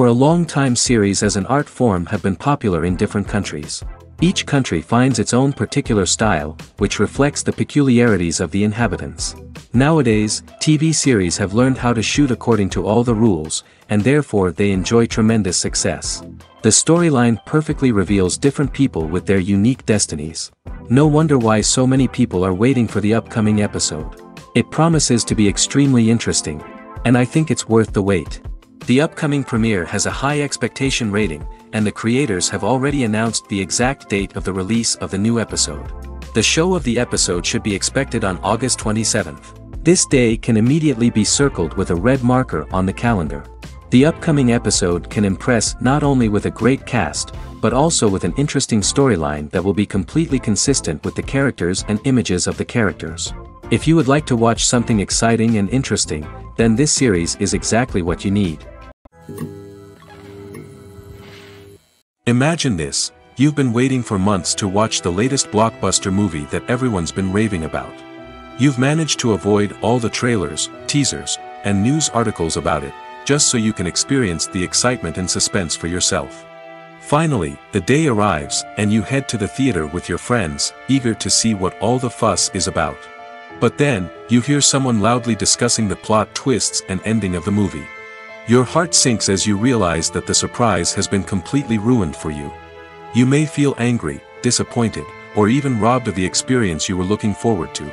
For a long time series as an art form have been popular in different countries. Each country finds its own particular style, which reflects the peculiarities of the inhabitants. Nowadays, TV series have learned how to shoot according to all the rules, and therefore they enjoy tremendous success. The storyline perfectly reveals different people with their unique destinies. No wonder why so many people are waiting for the upcoming episode. It promises to be extremely interesting, and I think it's worth the wait. The upcoming premiere has a high expectation rating, and the creators have already announced the exact date of the release of the new episode. The show of the episode should be expected on August 27th. This day can immediately be circled with a red marker on the calendar. The upcoming episode can impress not only with a great cast, but also with an interesting storyline that will be completely consistent with the characters and images of the characters. If you would like to watch something exciting and interesting, then this series is exactly what you need. Imagine this, you've been waiting for months to watch the latest blockbuster movie that everyone's been raving about. You've managed to avoid all the trailers, teasers, and news articles about it, just so you can experience the excitement and suspense for yourself. Finally, the day arrives, and you head to the theater with your friends, eager to see what all the fuss is about. But then, you hear someone loudly discussing the plot twists and ending of the movie. Your heart sinks as you realize that the surprise has been completely ruined for you. You may feel angry, disappointed, or even robbed of the experience you were looking forward to.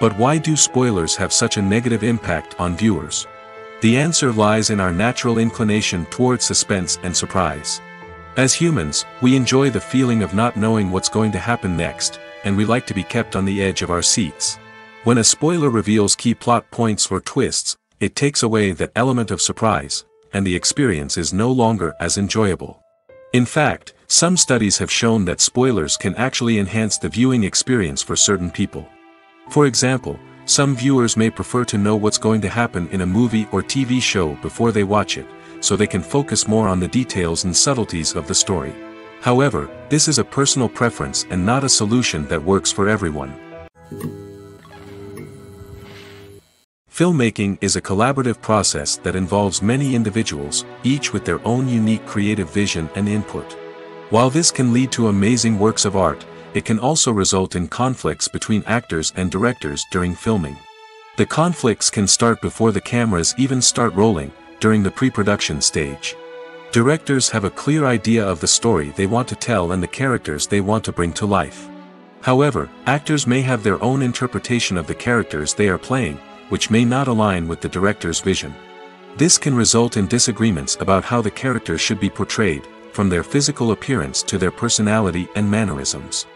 But why do spoilers have such a negative impact on viewers? The answer lies in our natural inclination towards suspense and surprise. As humans, we enjoy the feeling of not knowing what's going to happen next, and we like to be kept on the edge of our seats. When a spoiler reveals key plot points or twists, it takes away that element of surprise, and the experience is no longer as enjoyable. In fact, some studies have shown that spoilers can actually enhance the viewing experience for certain people. For example, some viewers may prefer to know what's going to happen in a movie or TV show before they watch it, so they can focus more on the details and subtleties of the story. However, this is a personal preference and not a solution that works for everyone. Filmmaking is a collaborative process that involves many individuals, each with their own unique creative vision and input. While this can lead to amazing works of art, it can also result in conflicts between actors and directors during filming. The conflicts can start before the cameras even start rolling, during the pre-production stage. Directors have a clear idea of the story they want to tell and the characters they want to bring to life. However, actors may have their own interpretation of the characters they are playing, which may not align with the director's vision. This can result in disagreements about how the character should be portrayed, from their physical appearance to their personality and mannerisms.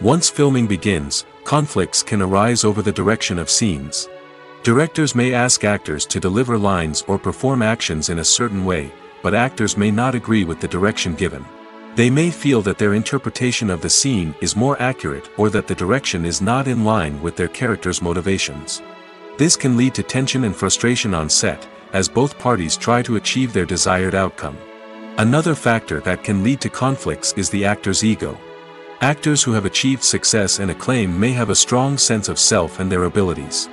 Once filming begins, conflicts can arise over the direction of scenes. Directors may ask actors to deliver lines or perform actions in a certain way, but actors may not agree with the direction given. They may feel that their interpretation of the scene is more accurate or that the direction is not in line with their character's motivations. This can lead to tension and frustration on set, as both parties try to achieve their desired outcome. Another factor that can lead to conflicts is the actor's ego. Actors who have achieved success and acclaim may have a strong sense of self and their abilities.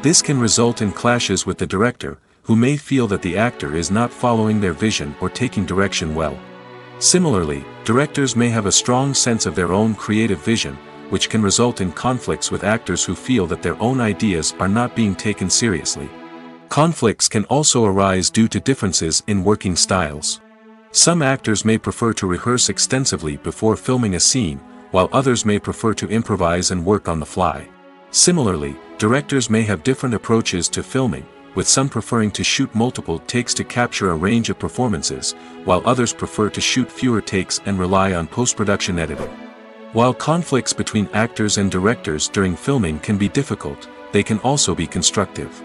This can result in clashes with the director, who may feel that the actor is not following their vision or taking direction well. Similarly, directors may have a strong sense of their own creative vision, which can result in conflicts with actors who feel that their own ideas are not being taken seriously. Conflicts can also arise due to differences in working styles. Some actors may prefer to rehearse extensively before filming a scene, while others may prefer to improvise and work on the fly. Similarly, directors may have different approaches to filming, with some preferring to shoot multiple takes to capture a range of performances, while others prefer to shoot fewer takes and rely on post-production editing. While conflicts between actors and directors during filming can be difficult, they can also be constructive.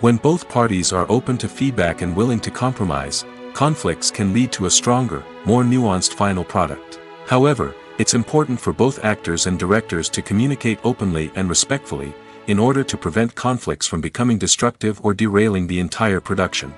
When both parties are open to feedback and willing to compromise, conflicts can lead to a stronger, more nuanced final product. However, it's important for both actors and directors to communicate openly and respectfully, in order to prevent conflicts from becoming destructive or derailing the entire production.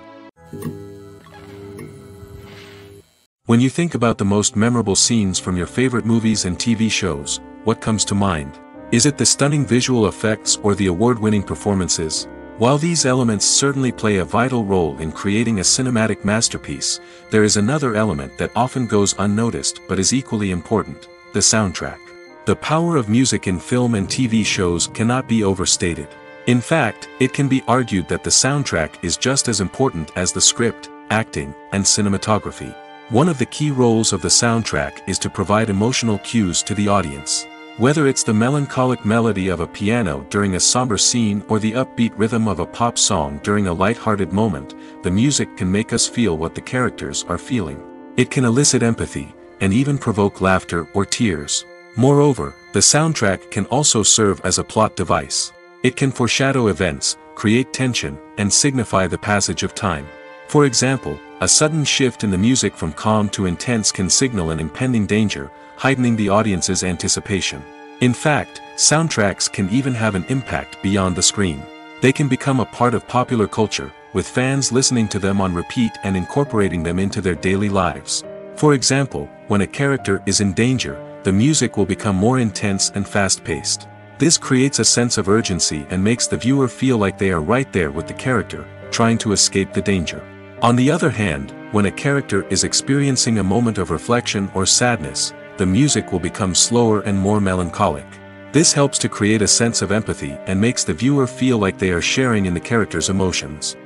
When you think about the most memorable scenes from your favorite movies and TV shows, what comes to mind? Is it the stunning visual effects or the award-winning performances? While these elements certainly play a vital role in creating a cinematic masterpiece, there is another element that often goes unnoticed but is equally important, the soundtrack. The power of music in film and TV shows cannot be overstated. In fact, it can be argued that the soundtrack is just as important as the script, acting, and cinematography. One of the key roles of the soundtrack is to provide emotional cues to the audience. Whether it's the melancholic melody of a piano during a somber scene or the upbeat rhythm of a pop song during a light-hearted moment, the music can make us feel what the characters are feeling. It can elicit empathy, and even provoke laughter or tears. Moreover, the soundtrack can also serve as a plot device. It can foreshadow events, create tension, and signify the passage of time. For example, a sudden shift in the music from calm to intense can signal an impending danger, heightening the audience's anticipation. In fact, soundtracks can even have an impact beyond the screen. They can become a part of popular culture, with fans listening to them on repeat and incorporating them into their daily lives. For example, when a character is in danger, the music will become more intense and fast-paced. This creates a sense of urgency and makes the viewer feel like they are right there with the character, trying to escape the danger. On the other hand, when a character is experiencing a moment of reflection or sadness, the music will become slower and more melancholic. This helps to create a sense of empathy and makes the viewer feel like they are sharing in the character's emotions.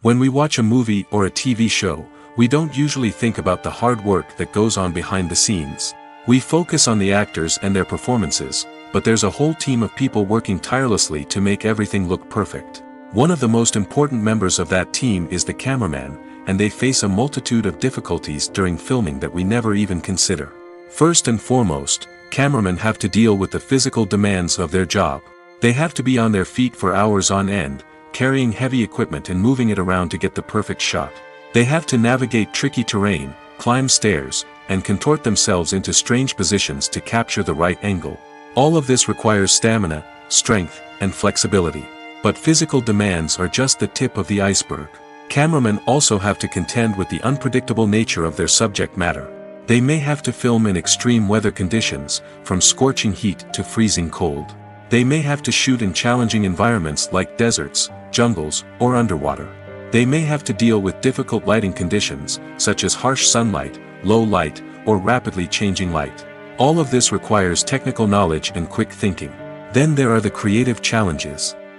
When we watch a movie or a TV show, we don't usually think about the hard work that goes on behind the scenes. We focus on the actors and their performances, but there's a whole team of people working tirelessly to make everything look perfect. One of the most important members of that team is the cameraman, and they face a multitude of difficulties during filming that we never even consider. First and foremost, cameramen have to deal with the physical demands of their job. They have to be on their feet for hours on end, carrying heavy equipment and moving it around to get the perfect shot. They have to navigate tricky terrain, climb stairs, and contort themselves into strange positions to capture the right angle. All of this requires stamina, strength, and flexibility. But physical demands are just the tip of the iceberg. Cameramen also have to contend with the unpredictable nature of their subject matter. They may have to film in extreme weather conditions, from scorching heat to freezing cold. They may have to shoot in challenging environments like deserts, jungles, or underwater. They may have to deal with difficult lighting conditions, such as harsh sunlight, low light, or rapidly changing light. All of this requires technical knowledge and quick thinking. Then there are the creative challenges.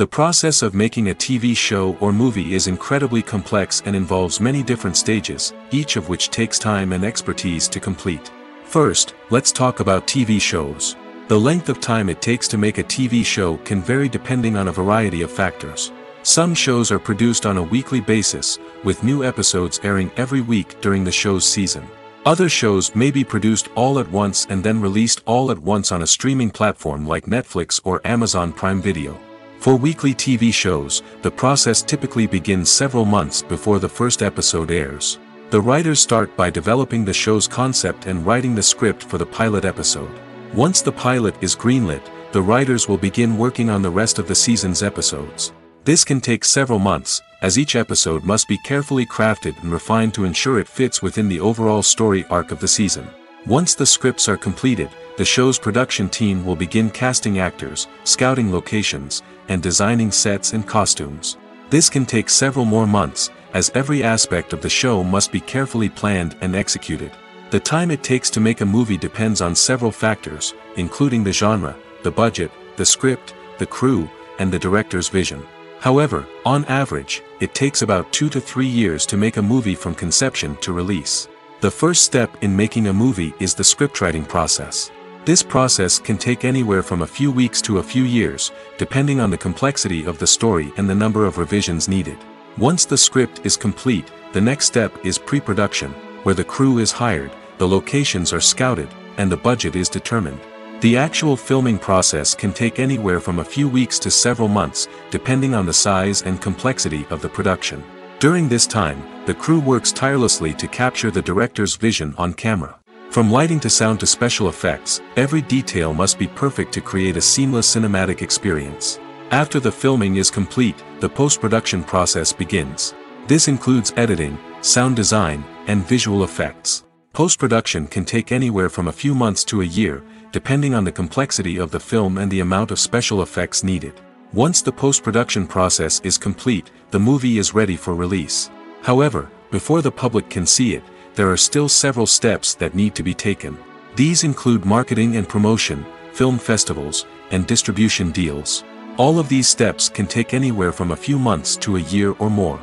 The process of making a TV show or movie is incredibly complex and involves many different stages, each of which takes time and expertise to complete. First, let's talk about TV shows. The length of time it takes to make a TV show can vary depending on a variety of factors. Some shows are produced on a weekly basis, with new episodes airing every week during the show's season. Other shows may be produced all at once and then released all at once on a streaming platform like Netflix or Amazon Prime Video. For weekly TV shows, the process typically begins several months before the first episode airs. The writers start by developing the show's concept and writing the script for the pilot episode. Once the pilot is greenlit, the writers will begin working on the rest of the season's episodes. This can take several months, as each episode must be carefully crafted and refined to ensure it fits within the overall story arc of the season. Once the scripts are completed, the show's production team will begin casting actors, scouting locations, and designing sets and costumes. This can take several more months, as every aspect of the show must be carefully planned and executed. The time it takes to make a movie depends on several factors, including the genre, the budget, the script, the crew, and the director's vision. However, on average, it takes about 2 to 3 years to make a movie from conception to release. The first step in making a movie is the scriptwriting process. This process can take anywhere from a few weeks to a few years, depending on the complexity of the story and the number of revisions needed. Once the script is complete, the next step is pre-production, where the crew is hired, the locations are scouted, and the budget is determined. The actual filming process can take anywhere from a few weeks to several months, depending on the size and complexity of the production. During this time, the crew works tirelessly to capture the director's vision on camera. From lighting to sound to special effects, every detail must be perfect to create a seamless cinematic experience. After the filming is complete, the post-production process begins. This includes editing, sound design, and visual effects. Post-production can take anywhere from a few months to a year, depending on the complexity of the film and the amount of special effects needed. Once the post-production process is complete, the movie is ready for release. However, before the public can see it, there are still several steps that need to be taken. These include marketing and promotion, film festivals, and distribution deals. All of these steps can take anywhere from a few months to a year or more.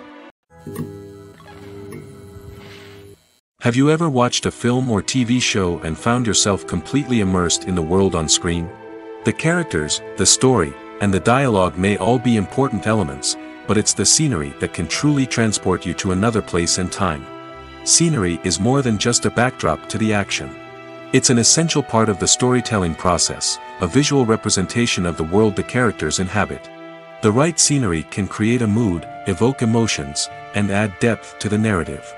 Have you ever watched a film or TV show and found yourself completely immersed in the world on screen? The characters, the story, and the dialogue may all be important elements, but it's the scenery that can truly transport you to another place and time. Scenery is more than just a backdrop to the action. It's an essential part of the storytelling process, a visual representation of the world the characters inhabit. The right scenery can create a mood, evoke emotions, and add depth to the narrative.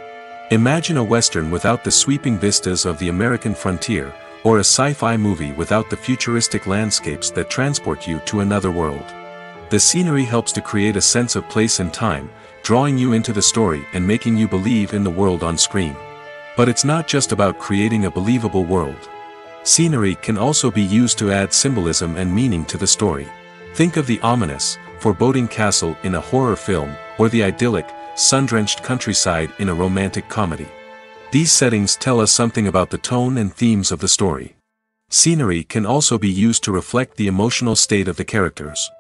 Imagine a western without the sweeping vistas of the American frontier, or a sci-fi movie without the futuristic landscapes that transport you to another world. The scenery helps to create a sense of place and time, drawing you into the story and making you believe in the world on screen. But it's not just about creating a believable world. Scenery can also be used to add symbolism and meaning to the story. Think of the ominous, foreboding castle in a horror film, or the idyllic, sun-drenched countryside in a romantic comedy. These settings tell us something about the tone and themes of the story. Scenery can also be used to reflect the emotional state of the characters.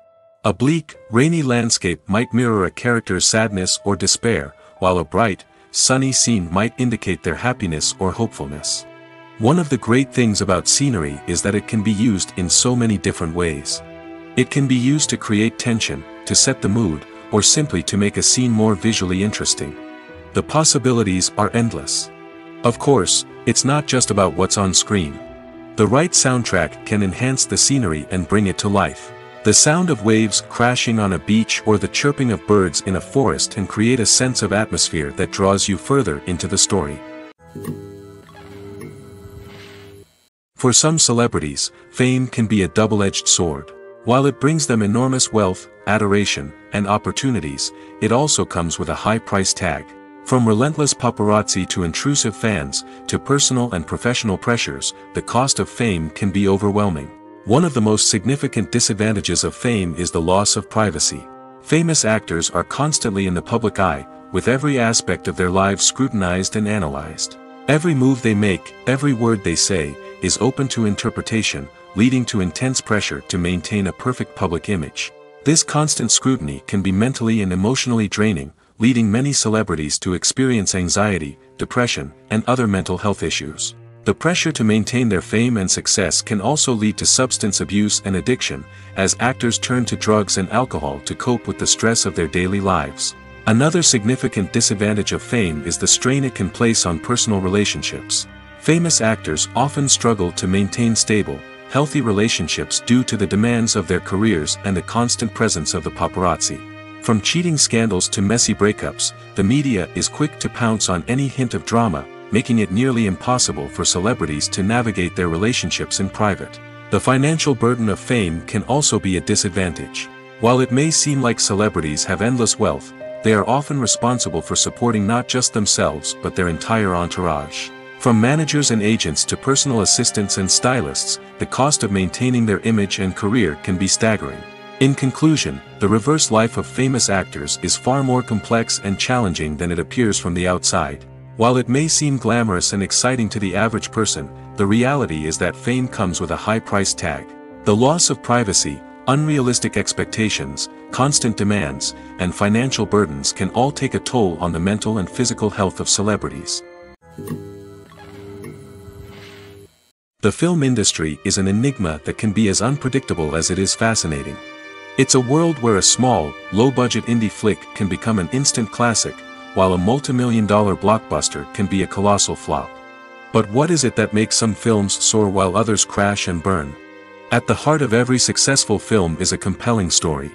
A bleak, rainy landscape might mirror a character's sadness or despair, while a bright, sunny scene might indicate their happiness or hopefulness. One of the great things about scenery is that it can be used in so many different ways. It can be used to create tension, to set the mood, or simply to make a scene more visually interesting. The possibilities are endless. Of course, it's not just about what's on screen. The right soundtrack can enhance the scenery and bring it to life. The sound of waves crashing on a beach or the chirping of birds in a forest can create a sense of atmosphere that draws you further into the story. For some celebrities, fame can be a double-edged sword. While it brings them enormous wealth, adoration, and opportunities, it also comes with a high price tag. From relentless paparazzi to intrusive fans, to personal and professional pressures, the cost of fame can be overwhelming. One of the most significant disadvantages of fame is the loss of privacy. Famous actors are constantly in the public eye, with every aspect of their lives scrutinized and analyzed. Every move they make, every word they say, is open to interpretation, leading to intense pressure to maintain a perfect public image. This constant scrutiny can be mentally and emotionally draining, leading many celebrities to experience anxiety, depression, and other mental health issues. The pressure to maintain their fame and success can also lead to substance abuse and addiction, as actors turn to drugs and alcohol to cope with the stress of their daily lives. Another significant disadvantage of fame is the strain it can place on personal relationships. Famous actors often struggle to maintain stable, healthy relationships due to the demands of their careers and the constant presence of the paparazzi. From cheating scandals to messy breakups, the media is quick to pounce on any hint of drama, making it nearly impossible for celebrities to navigate their relationships in private. The financial burden of fame can also be a disadvantage. While it may seem like celebrities have endless wealth, they are often responsible for supporting not just themselves but their entire entourage. From managers and agents to personal assistants and stylists, the cost of maintaining their image and career can be staggering. In conclusion, the reverse life of famous actors is far more complex and challenging than it appears from the outside. While it may seem glamorous and exciting to the average person, the reality is that fame comes with a high price tag. The loss of privacy, unrealistic expectations, constant demands, and financial burdens can all take a toll on the mental and physical health of celebrities. The film industry is an enigma that can be as unpredictable as it is fascinating. It's a world where a small, low-budget indie flick can become an instant classic, while a multi-million dollar blockbuster can be a colossal flop. But what is it that makes some films soar while others crash and burn? At the heart of every successful film is a compelling story.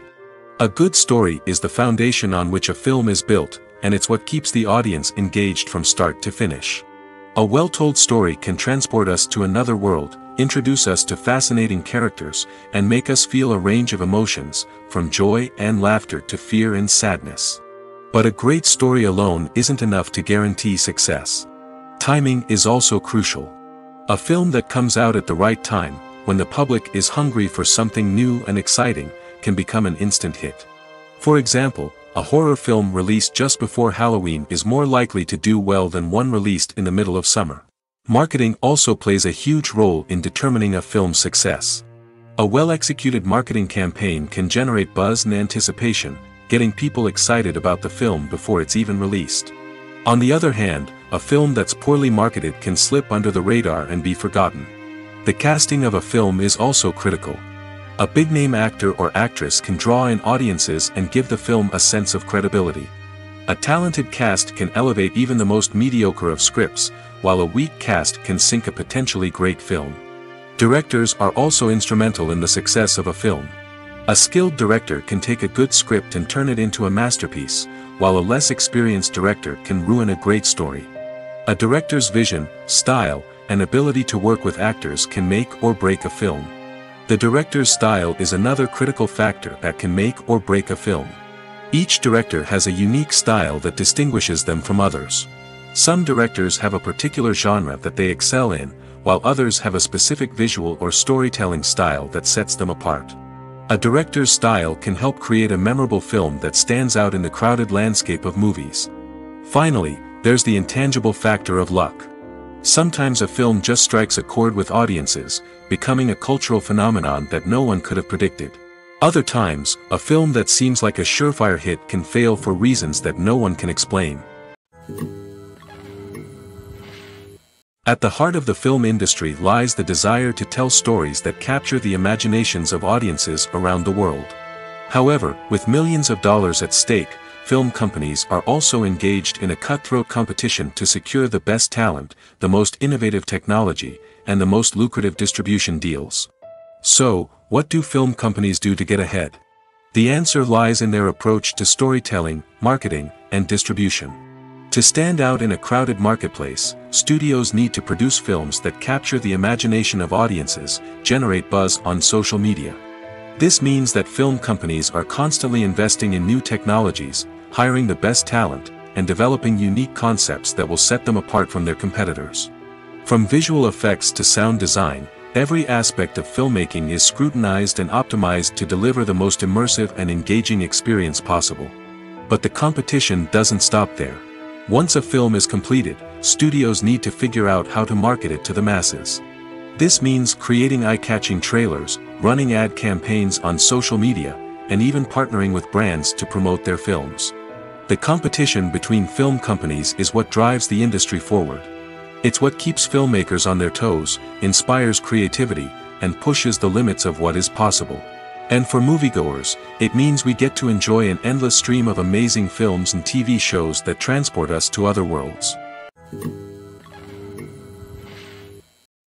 A good story is the foundation on which a film is built, and it's what keeps the audience engaged from start to finish. A well-told story can transport us to another world, introduce us to fascinating characters, and make us feel a range of emotions, from joy and laughter to fear and sadness. But a great story alone isn't enough to guarantee success. Timing is also crucial. A film that comes out at the right time, when the public is hungry for something new and exciting, can become an instant hit. For example, a horror film released just before Halloween is more likely to do well than one released in the middle of summer. Marketing also plays a huge role in determining a film's success. A well-executed marketing campaign can generate buzz and anticipation, getting people excited about the film before it's even released. On the other hand, a film that's poorly marketed can slip under the radar and be forgotten. The casting of a film is also critical, a big-name actor or actress can draw in audiences and give the film a sense of credibility. A talented cast can elevate even the most mediocre of scripts, while a weak cast can sink a potentially great film. Directors are also instrumental in the success of a film. A skilled director can take a good script and turn it into a masterpiece, while a less experienced director can ruin a great story. A director's vision, style, and ability to work with actors can make or break a film. The director's style is another critical factor that can make or break a film. Each director has a unique style that distinguishes them from others. Some directors have a particular genre that they excel in, while others have a specific visual or storytelling style that sets them apart. A director's style can help create a memorable film that stands out in the crowded landscape of movies. Finally, there's the intangible factor of luck. Sometimes a film just strikes a chord with audiences, becoming a cultural phenomenon that no one could have predicted. Other times, a film that seems like a surefire hit can fail for reasons that no one can explain. At the heart of the film industry lies the desire to tell stories that capture the imaginations of audiences around the world. However, with millions of dollars at stake, film companies are also engaged in a cutthroat competition to secure the best talent, the most innovative technology, and the most lucrative distribution deals. So, what do film companies do to get ahead? The answer lies in their approach to storytelling, marketing, and distribution. To stand out in a crowded marketplace, studios need to produce films that capture the imagination of audiences, generate buzz on social media. This means that film companies are constantly investing in new technologies, hiring the best talent, and developing unique concepts that will set them apart from their competitors. From visual effects to sound design, every aspect of filmmaking is scrutinized and optimized to deliver the most immersive and engaging experience possible. But the competition doesn't stop there. Once a film is completed, studios need to figure out how to market it to the masses. This means creating eye-catching trailers, running ad campaigns on social media, and even partnering with brands to promote their films. The competition between film companies is what drives the industry forward. It's what keeps filmmakers on their toes, inspires creativity, and pushes the limits of what is possible. And for moviegoers, it means we get to enjoy an endless stream of amazing films and TV shows that transport us to other worlds.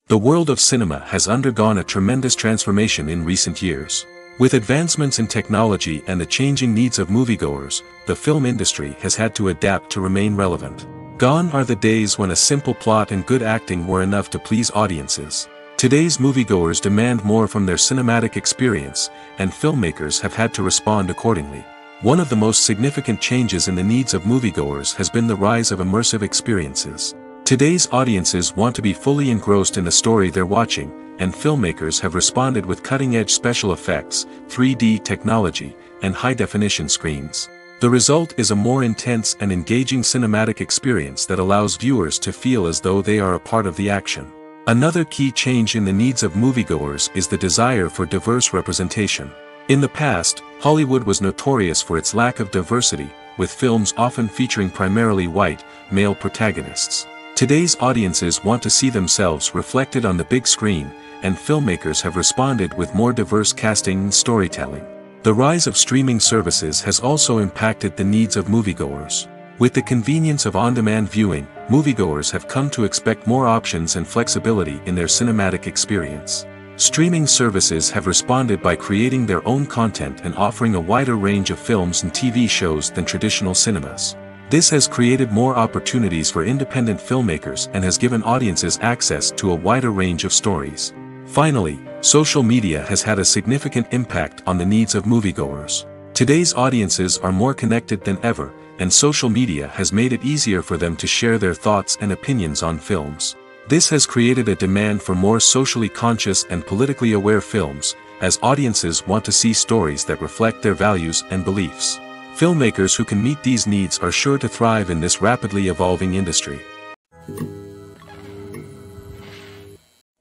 The world of cinema has undergone a tremendous transformation in recent years. With advancements in technology and the changing needs of moviegoers, the film industry has had to adapt to remain relevant. Gone are the days when a simple plot and good acting were enough to please audiences. Today's moviegoers demand more from their cinematic experience, and filmmakers have had to respond accordingly. One of the most significant changes in the needs of moviegoers has been the rise of immersive experiences. Today's audiences want to be fully engrossed in the story they're watching, and filmmakers have responded with cutting-edge special effects, 3D technology, and high-definition screens. The result is a more intense and engaging cinematic experience that allows viewers to feel as though they are a part of the action. Another key change in the needs of moviegoers is the desire for diverse representation. In the past, Hollywood was notorious for its lack of diversity, with films often featuring primarily white, male protagonists. Today's audiences want to see themselves reflected on the big screen, and filmmakers have responded with more diverse casting and storytelling. The rise of streaming services has also impacted the needs of moviegoers. With the convenience of on-demand viewing, moviegoers have come to expect more options and flexibility in their cinematic experience. Streaming services have responded by creating their own content and offering a wider range of films and TV shows than traditional cinemas. This has created more opportunities for independent filmmakers and has given audiences access to a wider range of stories. Finally, social media has had a significant impact on the needs of moviegoers. Today's audiences are more connected than ever, and social media has made it easier for them to share their thoughts and opinions on films. This has created a demand for more socially conscious and politically aware films, as audiences want to see stories that reflect their values and beliefs. Filmmakers who can meet these needs are sure to thrive in this rapidly evolving industry.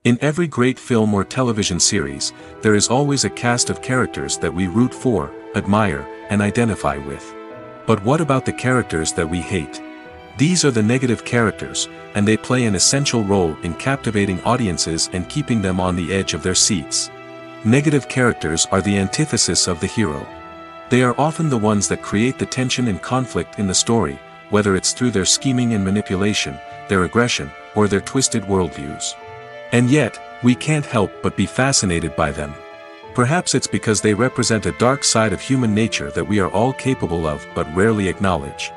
In every great film or television series, there is always a cast of characters that we root for, admire, and identify with. But what about the characters that we hate? These are the negative characters, and they play an essential role in captivating audiences and keeping them on the edge of their seats. Negative characters are the antithesis of the hero. They are often the ones that create the tension and conflict in the story, whether it's through their scheming and manipulation, their aggression, or their twisted worldviews. And yet, we can't help but be fascinated by them. Perhaps it's because they represent a dark side of human nature that we are all capable of but rarely acknowledge.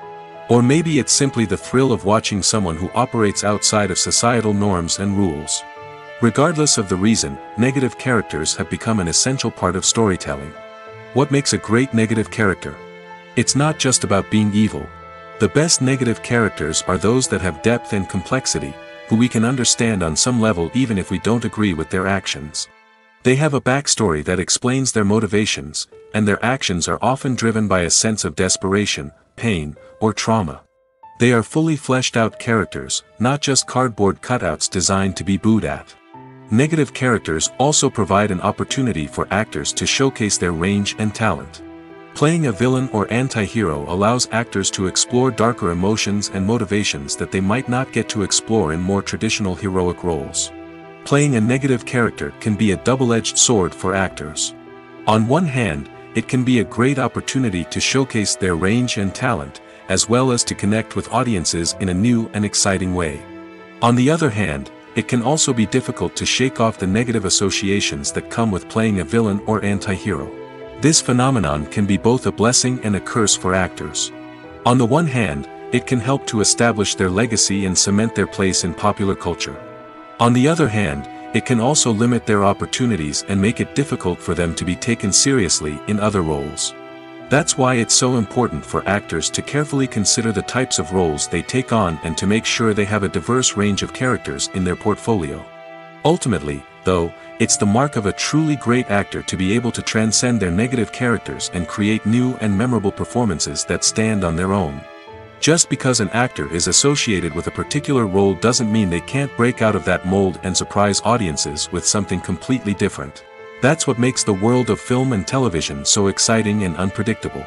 Or maybe it's simply the thrill of watching someone who operates outside of societal norms and rules. Regardless of the reason, negative characters have become an essential part of storytelling. What makes a great negative character? It's not just about being evil. The best negative characters are those that have depth and complexity, who we can understand on some level even if we don't agree with their actions. They have a backstory that explains their motivations, and their actions are often driven by a sense of desperation, pain, or trauma. They are fully fleshed out characters, not just cardboard cutouts designed to be booed at. Negative characters also provide an opportunity for actors to showcase their range and talent. Playing a villain or anti-hero allows actors to explore darker emotions and motivations that they might not get to explore in more traditional heroic roles. Playing a negative character can be a double-edged sword for actors. On one hand, it can be a great opportunity to showcase their range and talent, as well as to connect with audiences in a new and exciting way. On the other hand, it can also be difficult to shake off the negative associations that come with playing a villain or anti-hero. This phenomenon can be both a blessing and a curse for actors. On the one hand, it can help to establish their legacy and cement their place in popular culture. On the other hand, it can also limit their opportunities and make it difficult for them to be taken seriously in other roles. That's why it's so important for actors to carefully consider the types of roles they take on and to make sure they have a diverse range of characters in their portfolio. Ultimately, though, it's the mark of a truly great actor to be able to transcend their negative characters and create new and memorable performances that stand on their own. Just because an actor is associated with a particular role doesn't mean they can't break out of that mold and surprise audiences with something completely different. That's what makes the world of film and television so exciting and unpredictable.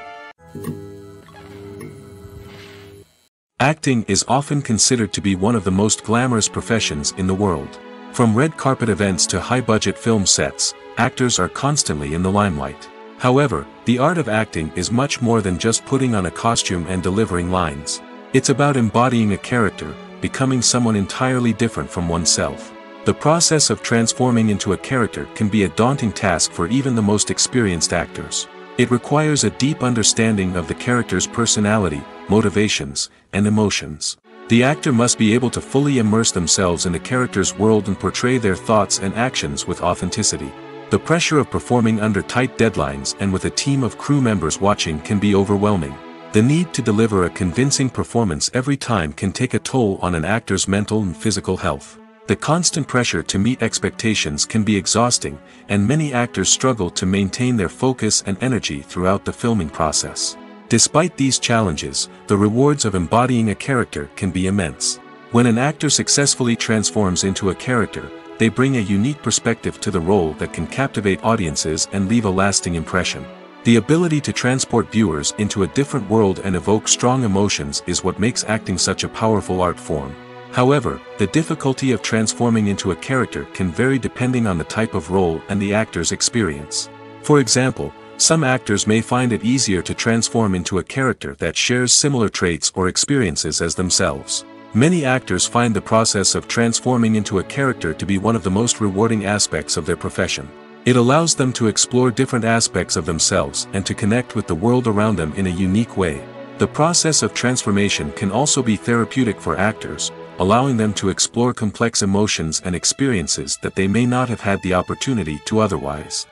Acting is often considered to be one of the most glamorous professions in the world. From red carpet events to high-budget film sets, actors are constantly in the limelight. However, the art of acting is much more than just putting on a costume and delivering lines. It's about embodying a character, becoming someone entirely different from oneself. The process of transforming into a character can be a daunting task for even the most experienced actors. It requires a deep understanding of the character's personality, motivations, and emotions. The actor must be able to fully immerse themselves in the character's world and portray their thoughts and actions with authenticity. The pressure of performing under tight deadlines and with a team of crew members watching can be overwhelming. The need to deliver a convincing performance every time can take a toll on an actor's mental and physical health. The constant pressure to meet expectations can be exhausting, and many actors struggle to maintain their focus and energy throughout the filming process. Despite these challenges, the rewards of embodying a character can be immense. When an actor successfully transforms into a character, they bring a unique perspective to the role that can captivate audiences and leave a lasting impression. The ability to transport viewers into a different world and evoke strong emotions is what makes acting such a powerful art form. However, the difficulty of transforming into a character can vary depending on the type of role and the actor's experience. For example, some actors may find it easier to transform into a character that shares similar traits or experiences as themselves. Many actors find the process of transforming into a character to be one of the most rewarding aspects of their profession. It allows them to explore different aspects of themselves and to connect with the world around them in a unique way. The process of transformation can also be therapeutic for actors, allowing them to explore complex emotions and experiences that they may not have had the opportunity to otherwise.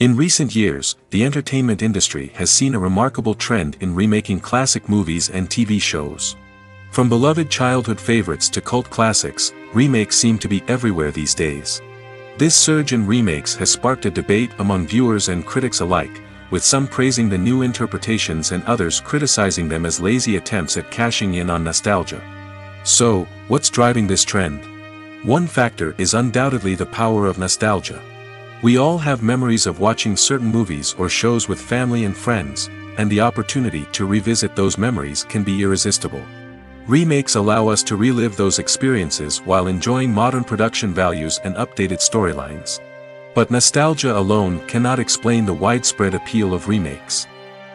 In recent years, the entertainment industry has seen a remarkable trend in remaking classic movies and TV shows. From beloved childhood favorites to cult classics, remakes seem to be everywhere these days. This surge in remakes has sparked a debate among viewers and critics alike, with some praising the new interpretations and others criticizing them as lazy attempts at cashing in on nostalgia. So, what's driving this trend? One factor is undoubtedly the power of nostalgia. We all have memories of watching certain movies or shows with family and friends, and the opportunity to revisit those memories can be irresistible. Remakes allow us to relive those experiences while enjoying modern production values and updated storylines. But nostalgia alone cannot explain the widespread appeal of remakes.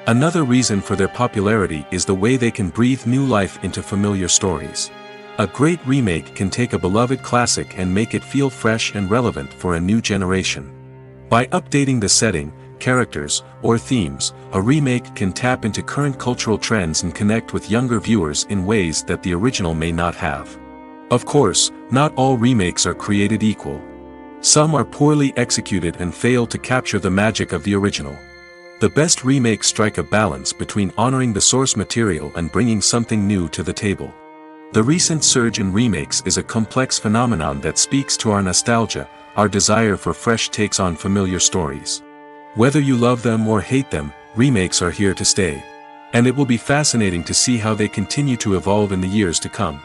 Another reason for their popularity is the way they can breathe new life into familiar stories. A great remake can take a beloved classic and make it feel fresh and relevant for a new generation. By updating the setting, characters, or themes, a remake can tap into current cultural trends and connect with younger viewers in ways that the original may not have. Of course, not all remakes are created equal. Some are poorly executed and fail to capture the magic of the original. The best remakes strike a balance between honoring the source material and bringing something new to the table. The recent surge in remakes is a complex phenomenon that speaks to our nostalgia, our desire for fresh takes on familiar stories. Whether you love them or hate them, remakes are here to stay. And it will be fascinating to see how they continue to evolve in the years to come.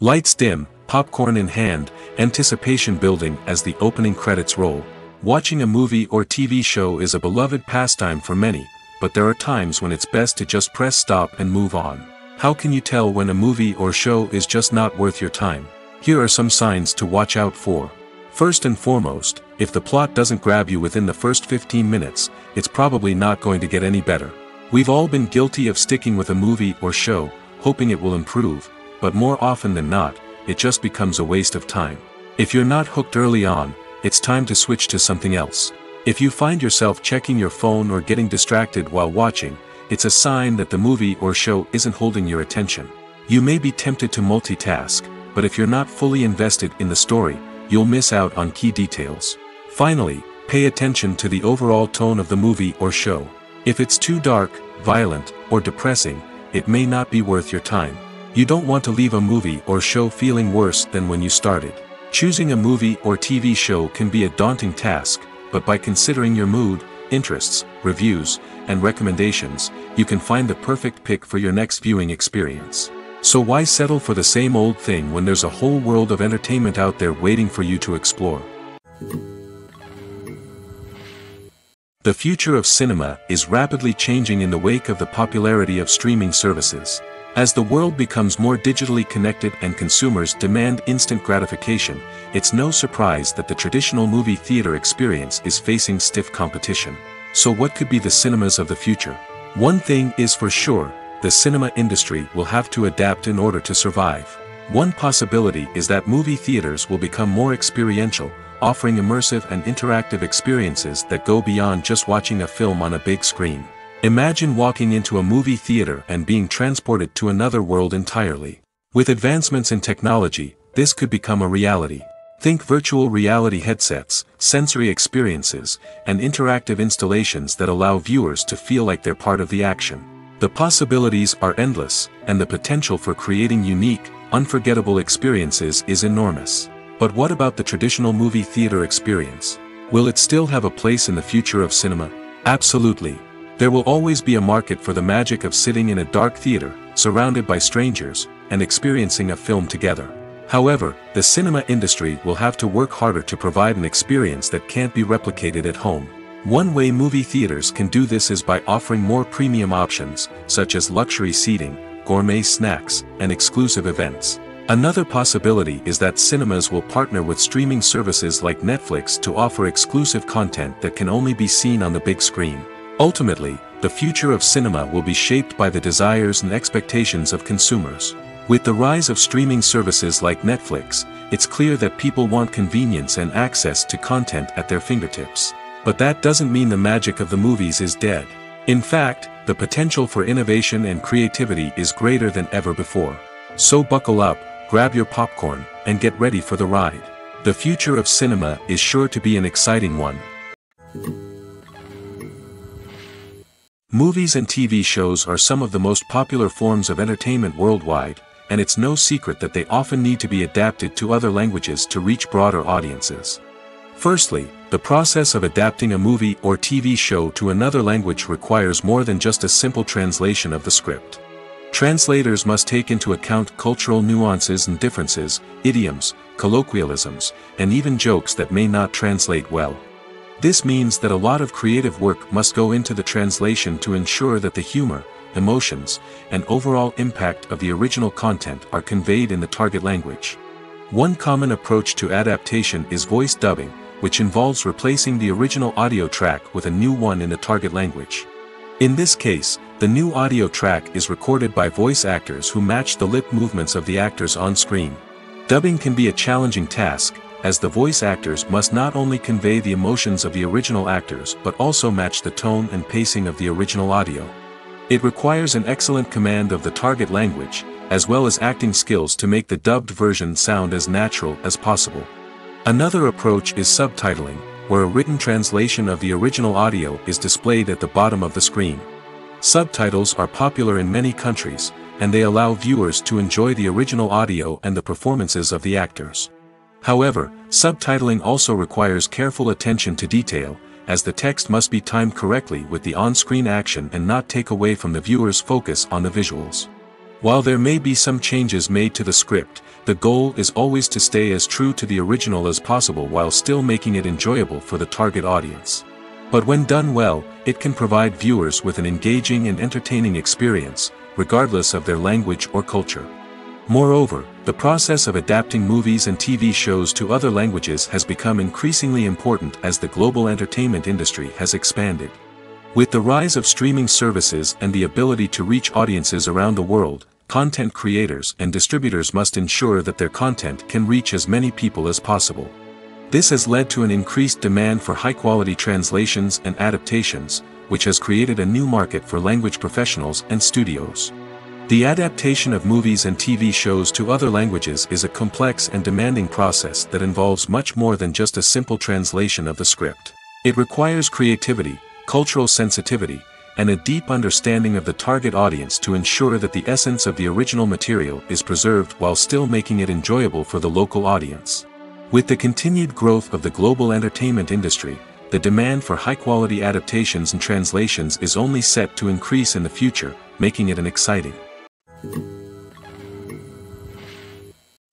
Lights dim, popcorn in hand, anticipation building as the opening credits roll. Watching a movie or TV show is a beloved pastime for many, but there are times when it's best to just press stop and move on. How can you tell when a movie or show is just not worth your time? Here are some signs to watch out for. First and foremost, if the plot doesn't grab you within the first 15 minutes, it's probably not going to get any better. We've all been guilty of sticking with a movie or show, hoping it will improve, but more often than not, it just becomes a waste of time. If you're not hooked early on, it's time to switch to something else. If you find yourself checking your phone or getting distracted while watching, it's a sign that the movie or show isn't holding your attention. You may be tempted to multitask, but if you're not fully invested in the story, you'll miss out on key details. Finally, pay attention to the overall tone of the movie or show. If it's too dark, violent, or depressing, it may not be worth your time. You don't want to leave a movie or show feeling worse than when you started. Choosing a movie or TV show can be a daunting task, but by considering your mood, interests, reviews, and recommendations, you can find the perfect pick for your next viewing experience. So why settle for the same old thing when there's a whole world of entertainment out there waiting for you to explore? The future of cinema is rapidly changing in the wake of the popularity of streaming services. As the world becomes more digitally connected and consumers demand instant gratification, it's no surprise that the traditional movie theater experience is facing stiff competition. So what could be the cinemas of the future? One thing is for sure, the cinema industry will have to adapt in order to survive. One possibility is that movie theaters will become more experiential, offering immersive and interactive experiences that go beyond just watching a film on a big screen. Imagine walking into a movie theater and being transported to another world entirely. With advancements in technology, this could become a reality. Think virtual reality headsets, sensory experiences, and interactive installations that allow viewers to feel like they're part of the action. The possibilities are endless, and the potential for creating unique, unforgettable experiences is enormous. But what about the traditional movie theater experience? Will it still have a place in the future of cinema? Absolutely. There will always be a market for the magic of sitting in a dark theater, surrounded by strangers, and experiencing a film together. However, the cinema industry will have to work harder to provide an experience that can't be replicated at home. One way movie theaters can do this is by offering more premium options, such as luxury seating, gourmet snacks, and exclusive events. Another possibility is that cinemas will partner with streaming services like Netflix to offer exclusive content that can only be seen on the big screen. Ultimately, the future of cinema will be shaped by the desires and expectations of consumers. With the rise of streaming services like Netflix, it's clear that people want convenience and access to content at their fingertips. But that doesn't mean the magic of the movies is dead. In fact, the potential for innovation and creativity is greater than ever before. So buckle up, grab your popcorn, and get ready for the ride. The future of cinema is sure to be an exciting one. Movies and TV shows are some of the most popular forms of entertainment worldwide, and it's no secret that they often need to be adapted to other languages to reach broader audiences. Firstly, the process of adapting a movie or TV show to another language requires more than just a simple translation of the script. Translators must take into account cultural nuances and differences, idioms, colloquialisms, and even jokes that may not translate well. This means that a lot of creative work must go into the translation to ensure that the humor, emotions, and overall impact of the original content are conveyed in the target language. One common approach to adaptation is voice dubbing, which involves replacing the original audio track with a new one in the target language. In this case, the new audio track is recorded by voice actors who match the lip movements of the actors on screen. Dubbing can be a challenging task, as the voice actors must not only convey the emotions of the original actors but also match the tone and pacing of the original audio. It requires an excellent command of the target language, as well as acting skills to make the dubbed version sound as natural as possible. Another approach is subtitling, where a written translation of the original audio is displayed at the bottom of the screen. Subtitles are popular in many countries, and they allow viewers to enjoy the original audio and the performances of the actors. However, subtitling also requires careful attention to detail, as the text must be timed correctly with the on-screen action and not take away from the viewer's focus on the visuals. While there may be some changes made to the script, the goal is always to stay as true to the original as possible while still making it enjoyable for the target audience. But when done well, it can provide viewers with an engaging and entertaining experience, regardless of their language or culture. Moreover, the process of adapting movies and TV shows to other languages has become increasingly important as the global entertainment industry has expanded. With the rise of streaming services and the ability to reach audiences around the world, content creators and distributors must ensure that their content can reach as many people as possible. This has led to an increased demand for high-quality translations and adaptations, which has created a new market for language professionals and studios. The adaptation of movies and TV shows to other languages is a complex and demanding process that involves much more than just a simple translation of the script. It requires creativity, cultural sensitivity, and a deep understanding of the target audience to ensure that the essence of the original material is preserved while still making it enjoyable for the local audience. With the continued growth of the global entertainment industry, the demand for high-quality adaptations and translations is only set to increase in the future, making it an exciting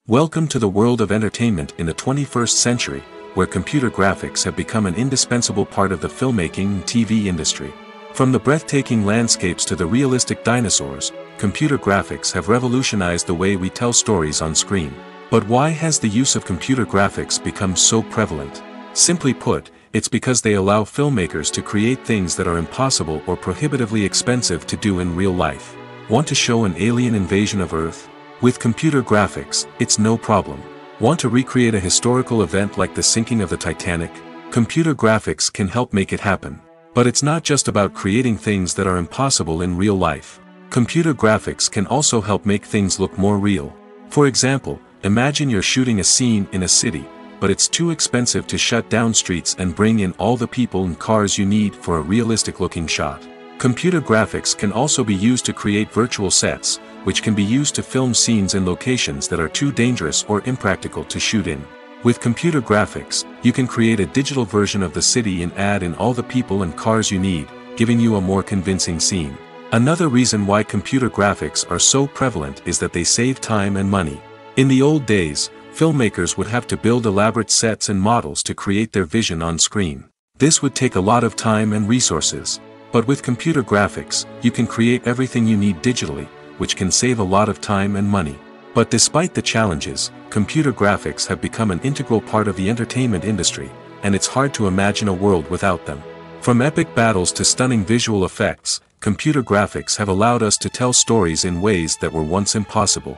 Welcome to the world of entertainment in the 21st century, where computer graphics have become an indispensable part of the filmmaking and TV industry. From the breathtaking landscapes to the realistic dinosaurs, computer graphics have revolutionized the way we tell stories on screen. But why has the use of computer graphics become so prevalent? Simply put, it's because they allow filmmakers to create things that are impossible or prohibitively expensive to do in real life. Want to show an alien invasion of Earth? With computer graphics, it's no problem. Want to recreate a historical event like the sinking of the Titanic? Computer graphics can help make it happen. But it's not just about creating things that are impossible in real life. Computer graphics can also help make things look more real. For example, imagine you're shooting a scene in a city, but it's too expensive to shut down streets and bring in all the people and cars you need for a realistic looking shot. Computer graphics can also be used to create virtual sets, which can be used to film scenes in locations that are too dangerous or impractical to shoot in. With computer graphics, you can create a digital version of the city and add in all the people and cars you need, giving you a more convincing scene. Another reason why computer graphics are so prevalent is that they save time and money. In the old days, filmmakers would have to build elaborate sets and models to create their vision on screen. This would take a lot of time and resources. But with computer graphics, you can create everything you need digitally, which can save a lot of time and money. But despite the challenges, computer graphics have become an integral part of the entertainment industry, and it's hard to imagine a world without them. From epic battles to stunning visual effects, computer graphics have allowed us to tell stories in ways that were once impossible.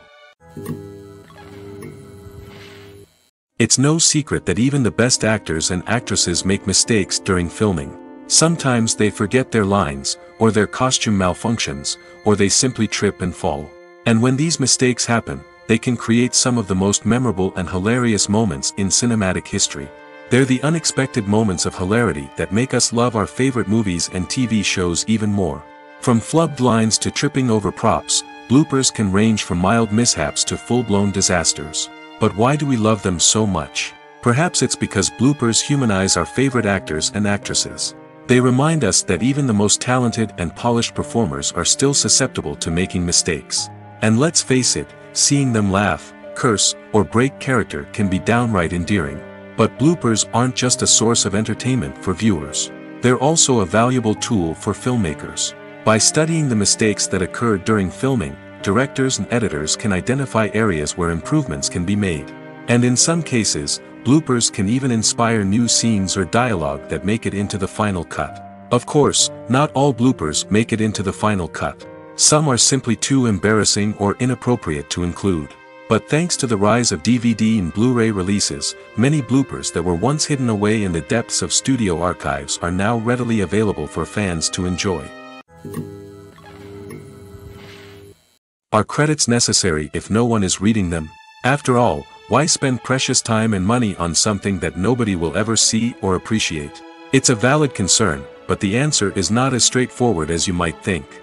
It's no secret that even the best actors and actresses make mistakes during filming. Sometimes they forget their lines, or their costume malfunctions, or they simply trip and fall. And when these mistakes happen, they can create some of the most memorable and hilarious moments in cinematic history. They're the unexpected moments of hilarity that make us love our favorite movies and TV shows even more. From flubbed lines to tripping over props, bloopers can range from mild mishaps to full-blown disasters. But why do we love them so much? Perhaps it's because bloopers humanize our favorite actors and actresses. They remind us that even the most talented and polished performers are still susceptible to making mistakes. And let's face it, seeing them laugh, curse, or break character can be downright endearing. But bloopers aren't just a source of entertainment for viewers. They're also a valuable tool for filmmakers. By studying the mistakes that occurred during filming, directors and editors can identify areas where improvements can be made. And in some cases, bloopers can even inspire new scenes or dialogue that make it into the final cut. Of course, not all bloopers make it into the final cut. Some are simply too embarrassing or inappropriate to include. But thanks to the rise of DVD and Blu-ray releases, many bloopers that were once hidden away in the depths of studio archives are now readily available for fans to enjoy. Are credits necessary if no one is reading them? After all, why spend precious time and money on something that nobody will ever see or appreciate? It's a valid concern, but the answer is not as straightforward as you might think.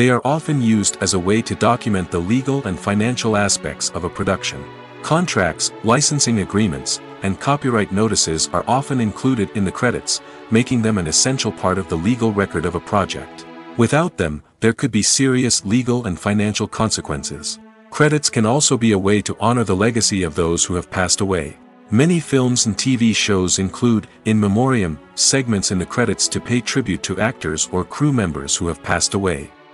They are often used as a way to document the legal and financial aspects of a production. Contracts, licensing agreements, and copyright notices are often included in the credits, making them an essential part of the legal record of a project. Without them, there could be serious legal and financial consequences. Credits can also be a way to honor the legacy of those who have passed away. Many films and TV shows include, in memoriam, segments in the credits to pay tribute to actors or crew members who have passed away.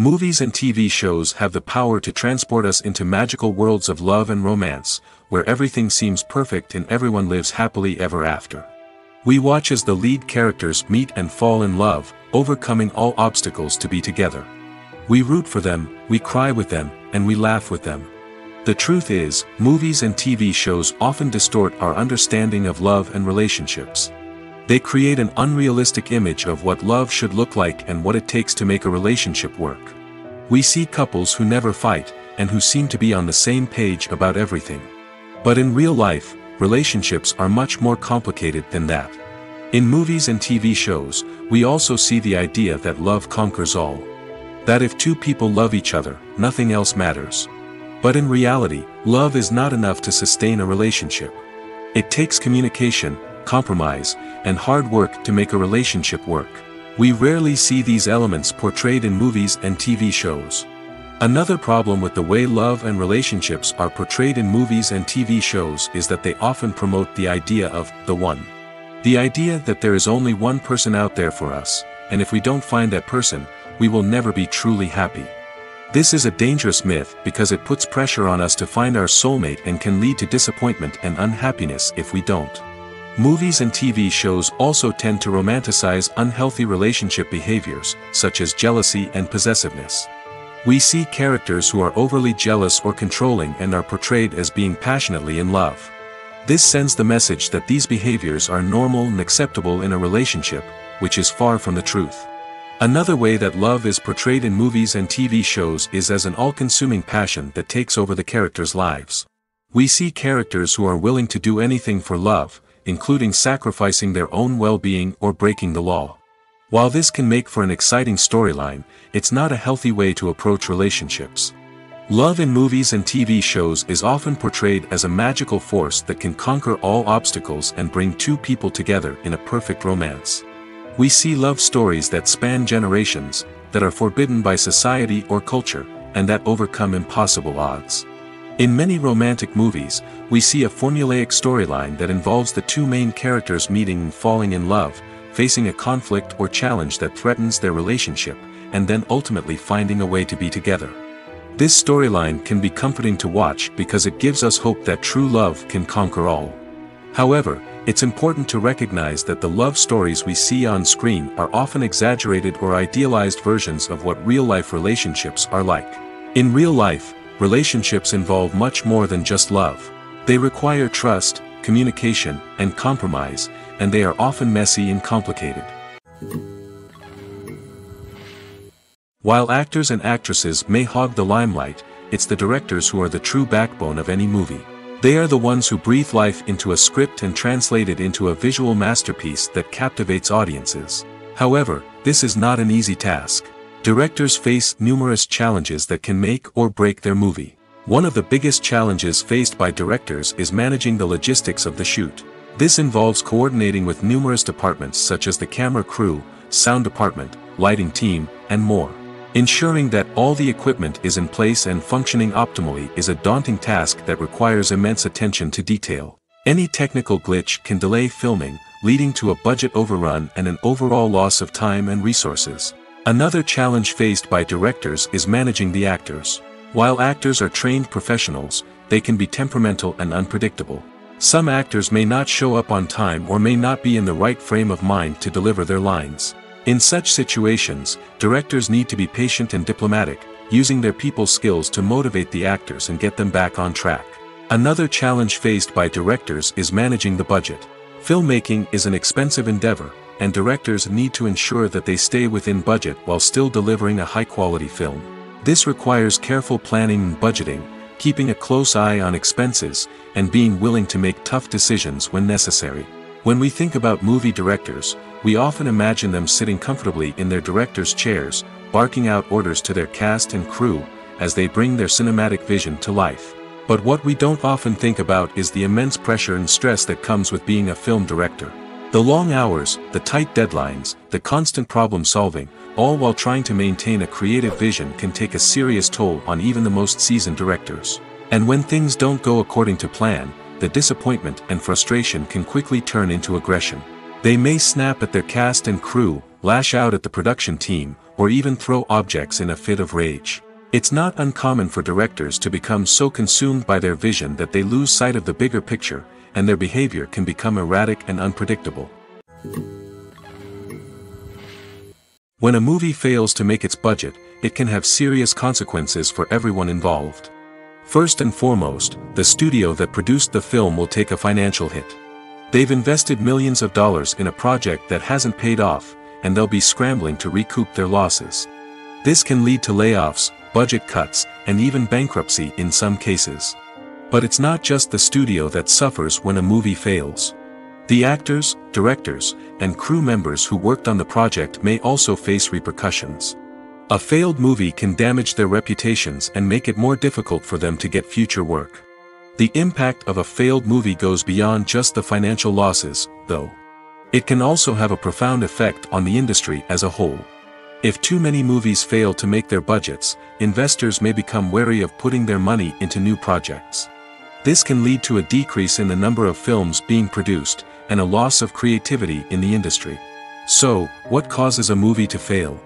Movies and TV shows have the power to transport us into magical worlds of love and romance, where everything seems perfect and everyone lives happily ever after. We watch as the lead characters meet and fall in love, overcoming all obstacles to be together. We root for them, we cry with them, and we laugh with them. The truth is, movies and TV shows often distort our understanding of love and relationships. They create an unrealistic image of what love should look like and what it takes to make a relationship work. We see couples who never fight, and who seem to be on the same page about everything. But in real life, relationships are much more complicated than that. In movies and TV shows, we also see the idea that love conquers all. That if two people love each other, nothing else matters. But in reality, love is not enough to sustain a relationship. It takes communication, compromise, and hard work to make a relationship work. We rarely see these elements portrayed in movies and TV shows. Another problem with the way love and relationships are portrayed in movies and TV shows is that they often promote the idea of the one. The idea that there is only one person out there for us, and if we don't find that person, we will never be truly happy. This is a dangerous myth because it puts pressure on us to find our soulmate and can lead to disappointment and unhappiness if we don't. Movies and TV shows also tend to romanticize unhealthy relationship behaviors, such as jealousy and possessiveness. We see characters who are overly jealous or controlling and are portrayed as being passionately in love. This sends the message that these behaviors are normal and acceptable in a relationship, which is far from the truth. Another way that love is portrayed in movies and TV shows is as an all-consuming passion that takes over the characters' lives. We see characters who are willing to do anything for love, including sacrificing their own well-being or breaking the law. While this can make for an exciting storyline, it's not a healthy way to approach relationships. Love in movies and TV shows is often portrayed as a magical force that can conquer all obstacles and bring two people together in a perfect romance. We see love stories that span generations, that are forbidden by society or culture, and that overcome impossible odds. In many romantic movies, we see a formulaic storyline that involves the two main characters meeting and falling in love, facing a conflict or challenge that threatens their relationship, and then ultimately finding a way to be together. This storyline can be comforting to watch because it gives us hope that true love can conquer all. However, it's important to recognize that the love stories we see on screen are often exaggerated or idealized versions of what real-life relationships are like. In real life, relationships involve much more than just love. They require trust, communication, and compromise, and they are often messy and complicated. While actors and actresses may hog the limelight, it's the directors who are the true backbone of any movie. They are the ones who breathe life into a script and translate it into a visual masterpiece that captivates audiences. However, this is not an easy task. Directors face numerous challenges that can make or break their movie. One of the biggest challenges faced by directors is managing the logistics of the shoot. This involves coordinating with numerous departments such as the camera crew, sound department, lighting team, and more. Ensuring that all the equipment is in place and functioning optimally is a daunting task that requires immense attention to detail. Any technical glitch can delay filming, leading to a budget overrun and an overall loss of time and resources. Another challenge faced by directors is managing the actors. While actors are trained professionals, they can be temperamental and unpredictable. Some actors may not show up on time or may not be in the right frame of mind to deliver their lines. In such situations, directors need to be patient and diplomatic, using their people skills to motivate the actors and get them back on track. Another challenge faced by directors is managing the budget. Filmmaking is an expensive endeavor, and directors need to ensure that they stay within budget while still delivering a high-quality film. This requires careful planning and budgeting, keeping a close eye on expenses, and being willing to make tough decisions when necessary. When we think about movie directors, we often imagine them sitting comfortably in their director's chairs, barking out orders to their cast and crew, as they bring their cinematic vision to life. But what we don't often think about is the immense pressure and stress that comes with being a film director. The long hours, the tight deadlines, the constant problem solving, all while trying to maintain a creative vision can take a serious toll on even the most seasoned directors. And when things don't go according to plan, the disappointment and frustration can quickly turn into aggression. They may snap at their cast and crew, lash out at the production team, or even throw objects in a fit of rage. It's not uncommon for directors to become so consumed by their vision that they lose sight of the bigger picture, and their behavior can become erratic and unpredictable. When a movie fails to make its budget, it can have serious consequences for everyone involved. First and foremost, the studio that produced the film will take a financial hit. They've invested millions of dollars in a project that hasn't paid off, and they'll be scrambling to recoup their losses. This can lead to layoffs, budget cuts, and even bankruptcy in some cases. But it's not just the studio that suffers when a movie fails. The actors, directors, and crew members who worked on the project may also face repercussions. A failed movie can damage their reputations and make it more difficult for them to get future work. The impact of a failed movie goes beyond just the financial losses, though. It can also have a profound effect on the industry as a whole. If too many movies fail to make their budgets, investors may become wary of putting their money into new projects. This can lead to a decrease in the number of films being produced, and a loss of creativity in the industry. So, what causes a movie to fail?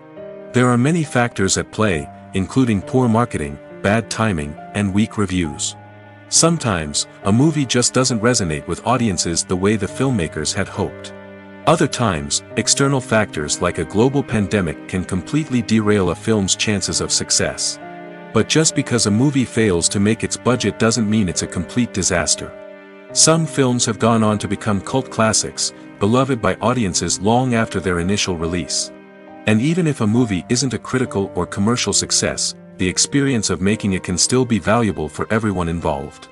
There are many factors at play, including poor marketing, bad timing, and weak reviews. Sometimes, a movie just doesn't resonate with audiences the way the filmmakers had hoped. Other times, external factors like a global pandemic can completely derail a film's chances of success. But just because a movie fails to make its budget doesn't mean it's a complete disaster. Some films have gone on to become cult classics, beloved by audiences long after their initial release. And even if a movie isn't a critical or commercial success, the experience of making it can still be valuable for everyone involved.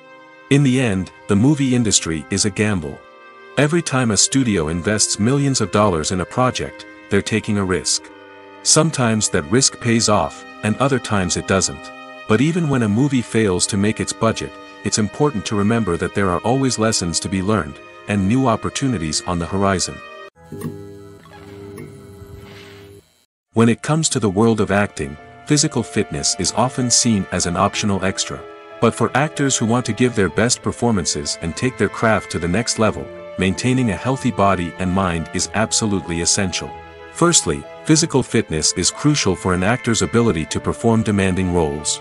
In the end, the movie industry is a gamble. Every time a studio invests millions of dollars in a project, they're taking a risk. Sometimes that risk pays off, and other times it doesn't. But even when a movie fails to make its budget, it's important to remember that there are always lessons to be learned, and new opportunities on the horizon. When it comes to the world of acting, physical fitness is often seen as an optional extra. But for actors who want to give their best performances and take their craft to the next level, maintaining a healthy body and mind is absolutely essential. Firstly, physical fitness is crucial for an actor's ability to perform demanding roles.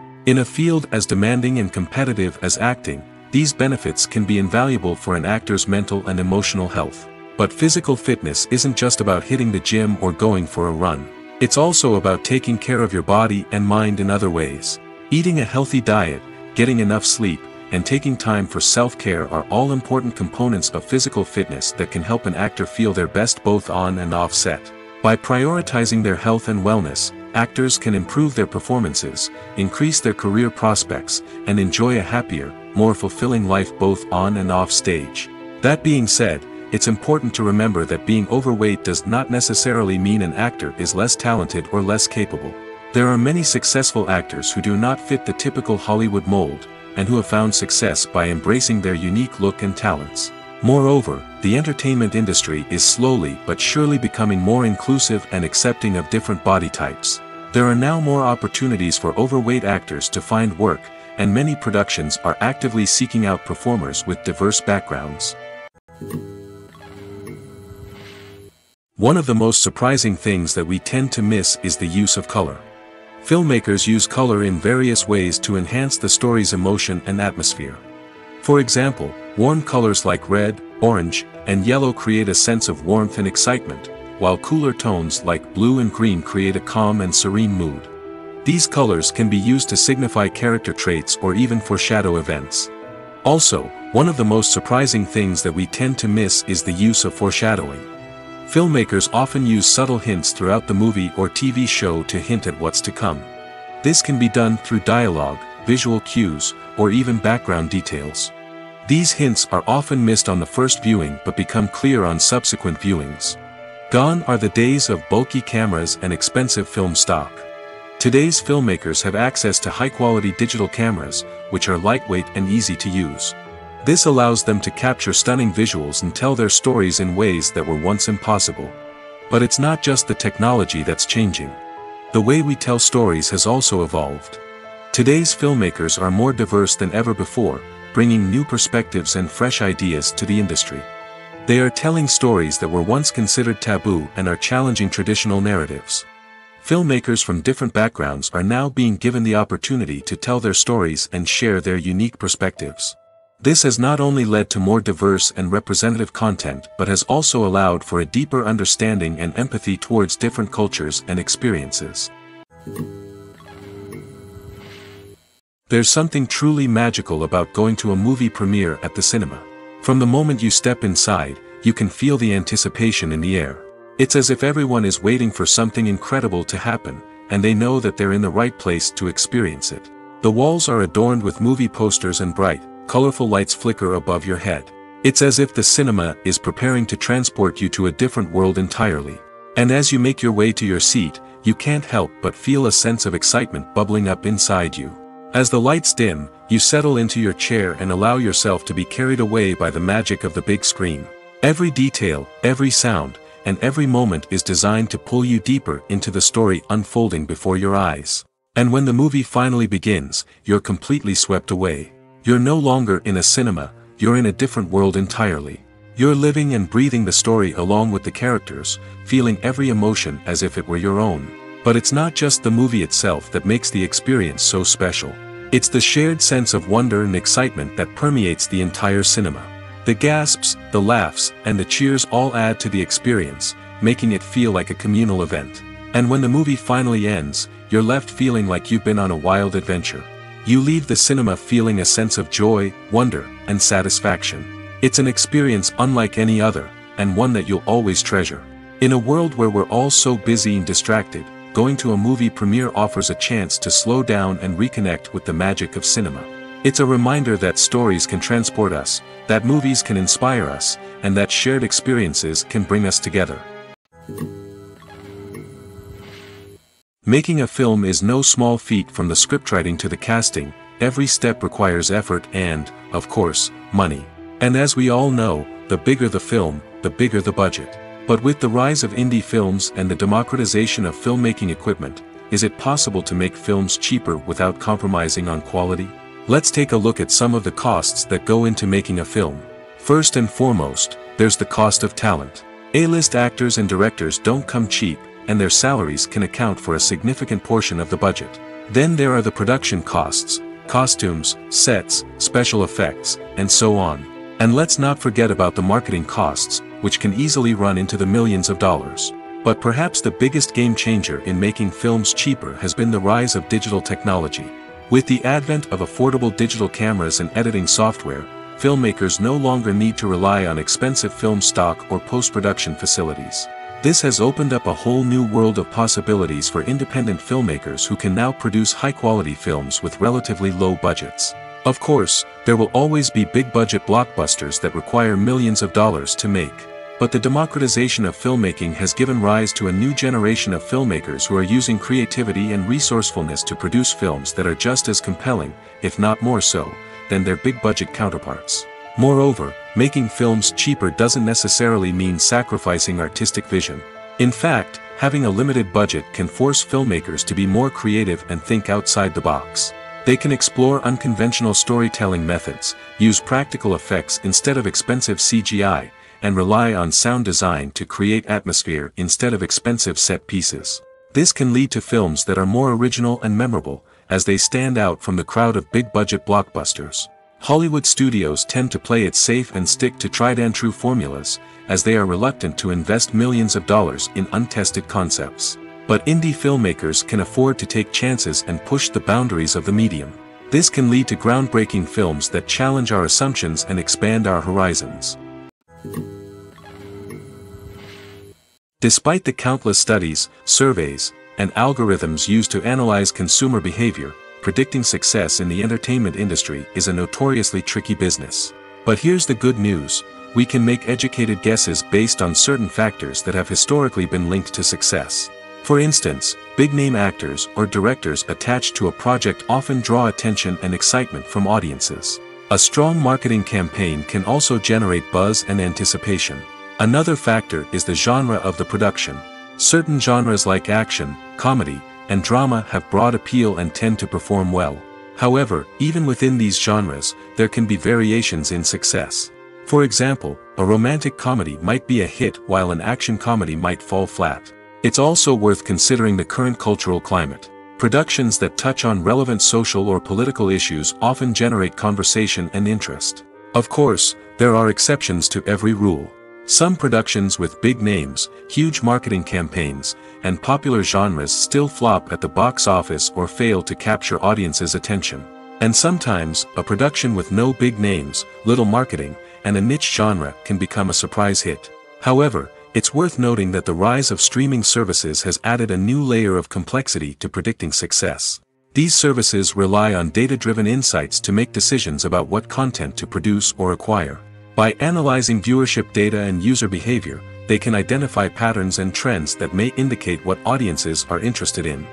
In a field as demanding and competitive as acting, these benefits can be invaluable for an actor's mental and emotional health. But physical fitness isn't just about hitting the gym or going for a run. It's also about taking care of your body and mind in other ways. Eating a healthy diet, getting enough sleep, and taking time for self-care are all important components of physical fitness that can help an actor feel their best both on and off set. By prioritizing their health and wellness, actors can improve their performances, increase their career prospects, and enjoy a happier, more fulfilling life both on and off stage. That being said, it's important to remember that being overweight does not necessarily mean an actor is less talented or less capable. There are many successful actors who do not fit the typical Hollywood mold, and who have found success by embracing their unique look and talents. Moreover, the entertainment industry is slowly but surely becoming more inclusive and accepting of different body types. There are now more opportunities for overweight actors to find work, and many productions are actively seeking out performers with diverse backgrounds. One of the most surprising things that we tend to miss is the use of color. Filmmakers use color in various ways to enhance the story's emotion and atmosphere. For example, warm colors like red, orange, and yellow create a sense of warmth and excitement, while cooler tones like blue and green create a calm and serene mood. These colors can be used to signify character traits or even foreshadow events. Also, one of the most surprising things that we tend to miss is the use of foreshadowing. Filmmakers often use subtle hints throughout the movie or TV show to hint at what's to come. This can be done through dialogue, visual cues, or even background details. These hints are often missed on the first viewing but become clear on subsequent viewings. Gone are the days of bulky cameras and expensive film stock. Today's filmmakers have access to high-quality digital cameras, which are lightweight and easy to use. This allows them to capture stunning visuals and tell their stories in ways that were once impossible. But it's not just the technology that's changing. The way we tell stories has also evolved. Today's filmmakers are more diverse than ever before, bringing new perspectives and fresh ideas to the industry. They are telling stories that were once considered taboo and are challenging traditional narratives. Filmmakers from different backgrounds are now being given the opportunity to tell their stories and share their unique perspectives. This has not only led to more diverse and representative content but has also allowed for a deeper understanding and empathy towards different cultures and experiences. There's something truly magical about going to a movie premiere at the cinema. From the moment you step inside, you can feel the anticipation in the air. It's as if everyone is waiting for something incredible to happen, and they know that they're in the right place to experience it. The walls are adorned with movie posters and bright, colorful lights flicker above your head. It's as if the cinema is preparing to transport you to a different world entirely. And as you make your way to your seat, you can't help but feel a sense of excitement bubbling up inside you. As the lights dim, you settle into your chair and allow yourself to be carried away by the magic of the big screen. Every detail, every sound, and every moment is designed to pull you deeper into the story unfolding before your eyes. And when the movie finally begins, you're completely swept away. You're no longer in a cinema, you're in a different world entirely. You're living and breathing the story along with the characters, feeling every emotion as if it were your own. But it's not just the movie itself that makes the experience so special. It's the shared sense of wonder and excitement that permeates the entire cinema. The gasps, the laughs, and the cheers all add to the experience, making it feel like a communal event. And when the movie finally ends, you're left feeling like you've been on a wild adventure. You leave the cinema feeling a sense of joy, wonder, and satisfaction. It's an experience unlike any other, and one that you'll always treasure. In a world where we're all so busy and distracted, going to a movie premiere offers a chance to slow down and reconnect with the magic of cinema. It's a reminder that stories can transport us, that movies can inspire us, and that shared experiences can bring us together. Making a film is no small feat from the scriptwriting to the casting, every step requires effort and, of course, money. And as we all know, the bigger the film, the bigger the budget. But with the rise of indie films and the democratization of filmmaking equipment, is it possible to make films cheaper without compromising on quality? Let's take a look at some of the costs that go into making a film. First and foremost, there's the cost of talent. A-list actors and directors don't come cheap, and their salaries can account for a significant portion of the budget. Then there are the production costs, costumes, sets, special effects, and so on. And let's not forget about the marketing costs, which can easily run into the millions of dollars. But perhaps the biggest game changer in making films cheaper has been the rise of digital technology. With the advent of affordable digital cameras and editing software, filmmakers no longer need to rely on expensive film stock or post-production facilities. This has opened up a whole new world of possibilities for independent filmmakers who can now produce high-quality films with relatively low budgets. Of course, there will always be big-budget blockbusters that require millions of dollars to make. But the democratization of filmmaking has given rise to a new generation of filmmakers who are using creativity and resourcefulness to produce films that are just as compelling, if not more so, than their big-budget counterparts. Moreover, making films cheaper doesn't necessarily mean sacrificing artistic vision. In fact, having a limited budget can force filmmakers to be more creative and think outside the box. They can explore unconventional storytelling methods, use practical effects instead of expensive CGI, and rely on sound design to create atmosphere instead of expensive set pieces. This can lead to films that are more original and memorable, as they stand out from the crowd of big-budget blockbusters. Hollywood studios tend to play it safe and stick to tried-and-true formulas, as they are reluctant to invest millions of dollars in untested concepts. But indie filmmakers can afford to take chances and push the boundaries of the medium. This can lead to groundbreaking films that challenge our assumptions and expand our horizons. Despite the countless studies, surveys, and algorithms used to analyze consumer behavior, predicting success in the entertainment industry is a notoriously tricky business. But here's the good news, we can make educated guesses based on certain factors that have historically been linked to success. For instance, big-name actors or directors attached to a project often draw attention and excitement from audiences. A strong marketing campaign can also generate buzz and anticipation. Another factor is the genre of the production. Certain genres like action, comedy, and drama have broad appeal and tend to perform well. However, even within these genres, there can be variations in success. For example, a romantic comedy might be a hit while an action comedy might fall flat. It's also worth considering the current cultural climate. Productions that touch on relevant social or political issues often generate conversation and interest. Of course, there are exceptions to every rule. Some productions with big names, huge marketing campaigns, and popular genres still flop at the box office or fail to capture audiences' attention. And sometimes, a production with no big names, little marketing, and a niche genre can become a surprise hit. However, it's worth noting that the rise of streaming services has added a new layer of complexity to predicting success. These services rely on data-driven insights to make decisions about what content to produce or acquire. By analyzing viewership data and user behavior, they can identify patterns and trends that may indicate what audiences are interested in.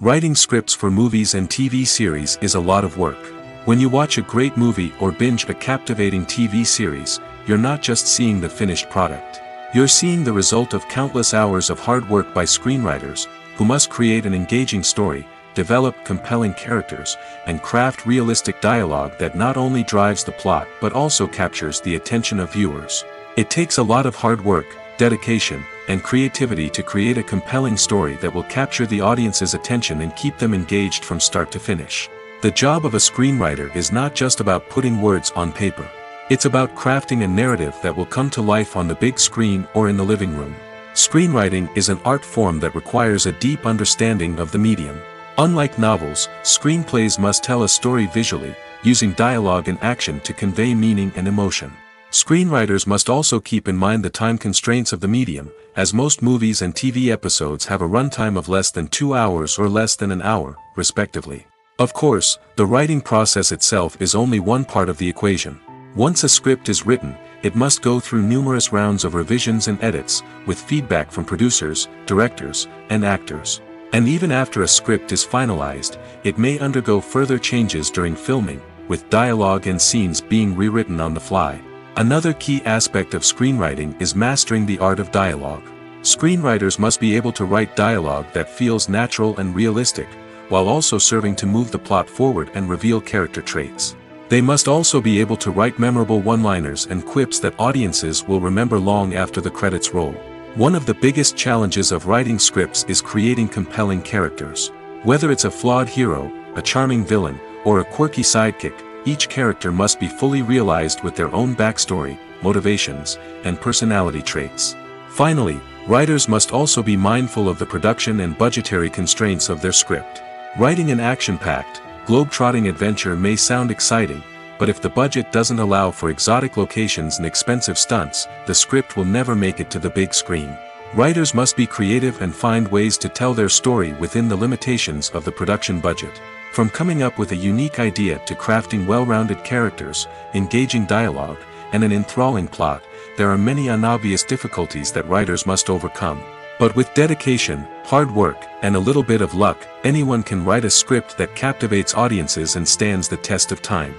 Writing scripts for movies and TV series is a lot of work. When you watch a great movie or binge a captivating TV series, you're not just seeing the finished product. You're seeing the result of countless hours of hard work by screenwriters, who must create an engaging story, develop compelling characters, and craft realistic dialogue that not only drives the plot but also captures the attention of viewers. It takes a lot of hard work, dedication, and creativity to create a compelling story that will capture the audience's attention and keep them engaged from start to finish. The job of a screenwriter is not just about putting words on paper. It's about crafting a narrative that will come to life on the big screen or in the living room. Screenwriting is an art form that requires a deep understanding of the medium. Unlike novels, screenplays must tell a story visually, using dialogue and action to convey meaning and emotion. Screenwriters must also keep in mind the time constraints of the medium, as most movies and TV episodes have a runtime of less than two hours or less than an hour, respectively. Of course, the writing process itself is only one part of the equation. Once a script is written, it must go through numerous rounds of revisions and edits, with feedback from producers, directors, and actors. And even after a script is finalized, it may undergo further changes during filming, with dialogue and scenes being rewritten on the fly. Another key aspect of screenwriting is mastering the art of dialogue. Screenwriters must be able to write dialogue that feels natural and realistic, while also serving to move the plot forward and reveal character traits. They must also be able to write memorable one-liners and quips that audiences will remember long after the credits roll. One of the biggest challenges of writing scripts is creating compelling characters. Whether it's a flawed hero, a charming villain, or a quirky sidekick, each character must be fully realized with their own backstory, motivations, and personality traits. Finally, writers must also be mindful of the production and budgetary constraints of their script. Writing an action-packed, globe-trotting adventure may sound exciting, but if the budget doesn't allow for exotic locations and expensive stunts, the script will never make it to the big screen. Writers must be creative and find ways to tell their story within the limitations of the production budget. From coming up with a unique idea to crafting well-rounded characters, engaging dialogue, and an enthralling plot, there are many unobvious difficulties that writers must overcome. But with dedication, hard work, and a little bit of luck, anyone can write a script that captivates audiences and stands the test of time.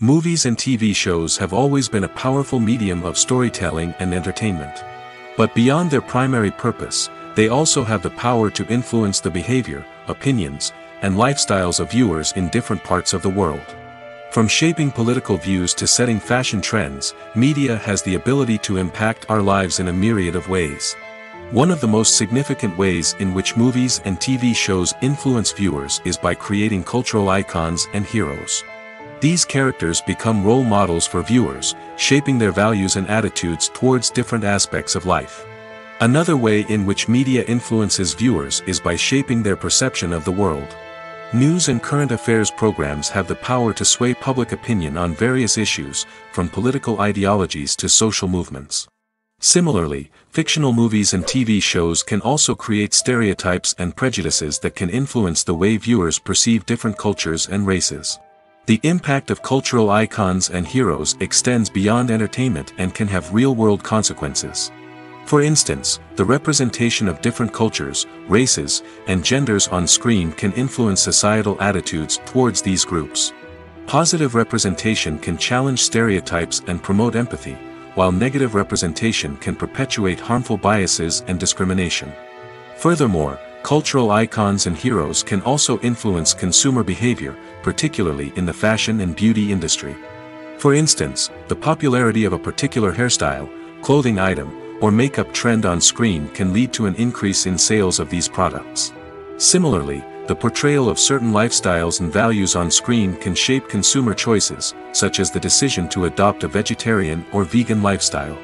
Movies and TV shows have always been a powerful medium of storytelling and entertainment. But beyond their primary purpose, they also have the power to influence the behavior, opinions, and lifestyles of viewers in different parts of the world. From shaping political views to setting fashion trends, media has the ability to impact our lives in a myriad of ways. One of the most significant ways in which movies and TV shows influence viewers is by creating cultural icons and heroes. These characters become role models for viewers, shaping their values and attitudes towards different aspects of life. Another way in which media influences viewers is by shaping their perception of the world. News and current affairs programs have the power to sway public opinion on various issues, from political ideologies to social movements. Similarly, fictional movies and TV shows can also create stereotypes and prejudices that can influence the way viewers perceive different cultures and races. The impact of cultural icons and heroes extends beyond entertainment and can have real-world consequences. For instance, the representation of different cultures, races, and genders on screen can influence societal attitudes towards these groups. Positive representation can challenge stereotypes and promote empathy, while negative representation can perpetuate harmful biases and discrimination. Furthermore, cultural icons and heroes can also influence consumer behavior, particularly in the fashion and beauty industry. For instance, the popularity of a particular hairstyle, clothing item, or makeup trend on screen can lead to an increase in sales of these products. Similarly, the portrayal of certain lifestyles and values on screen can shape consumer choices, such as the decision to adopt a vegetarian or vegan lifestyle.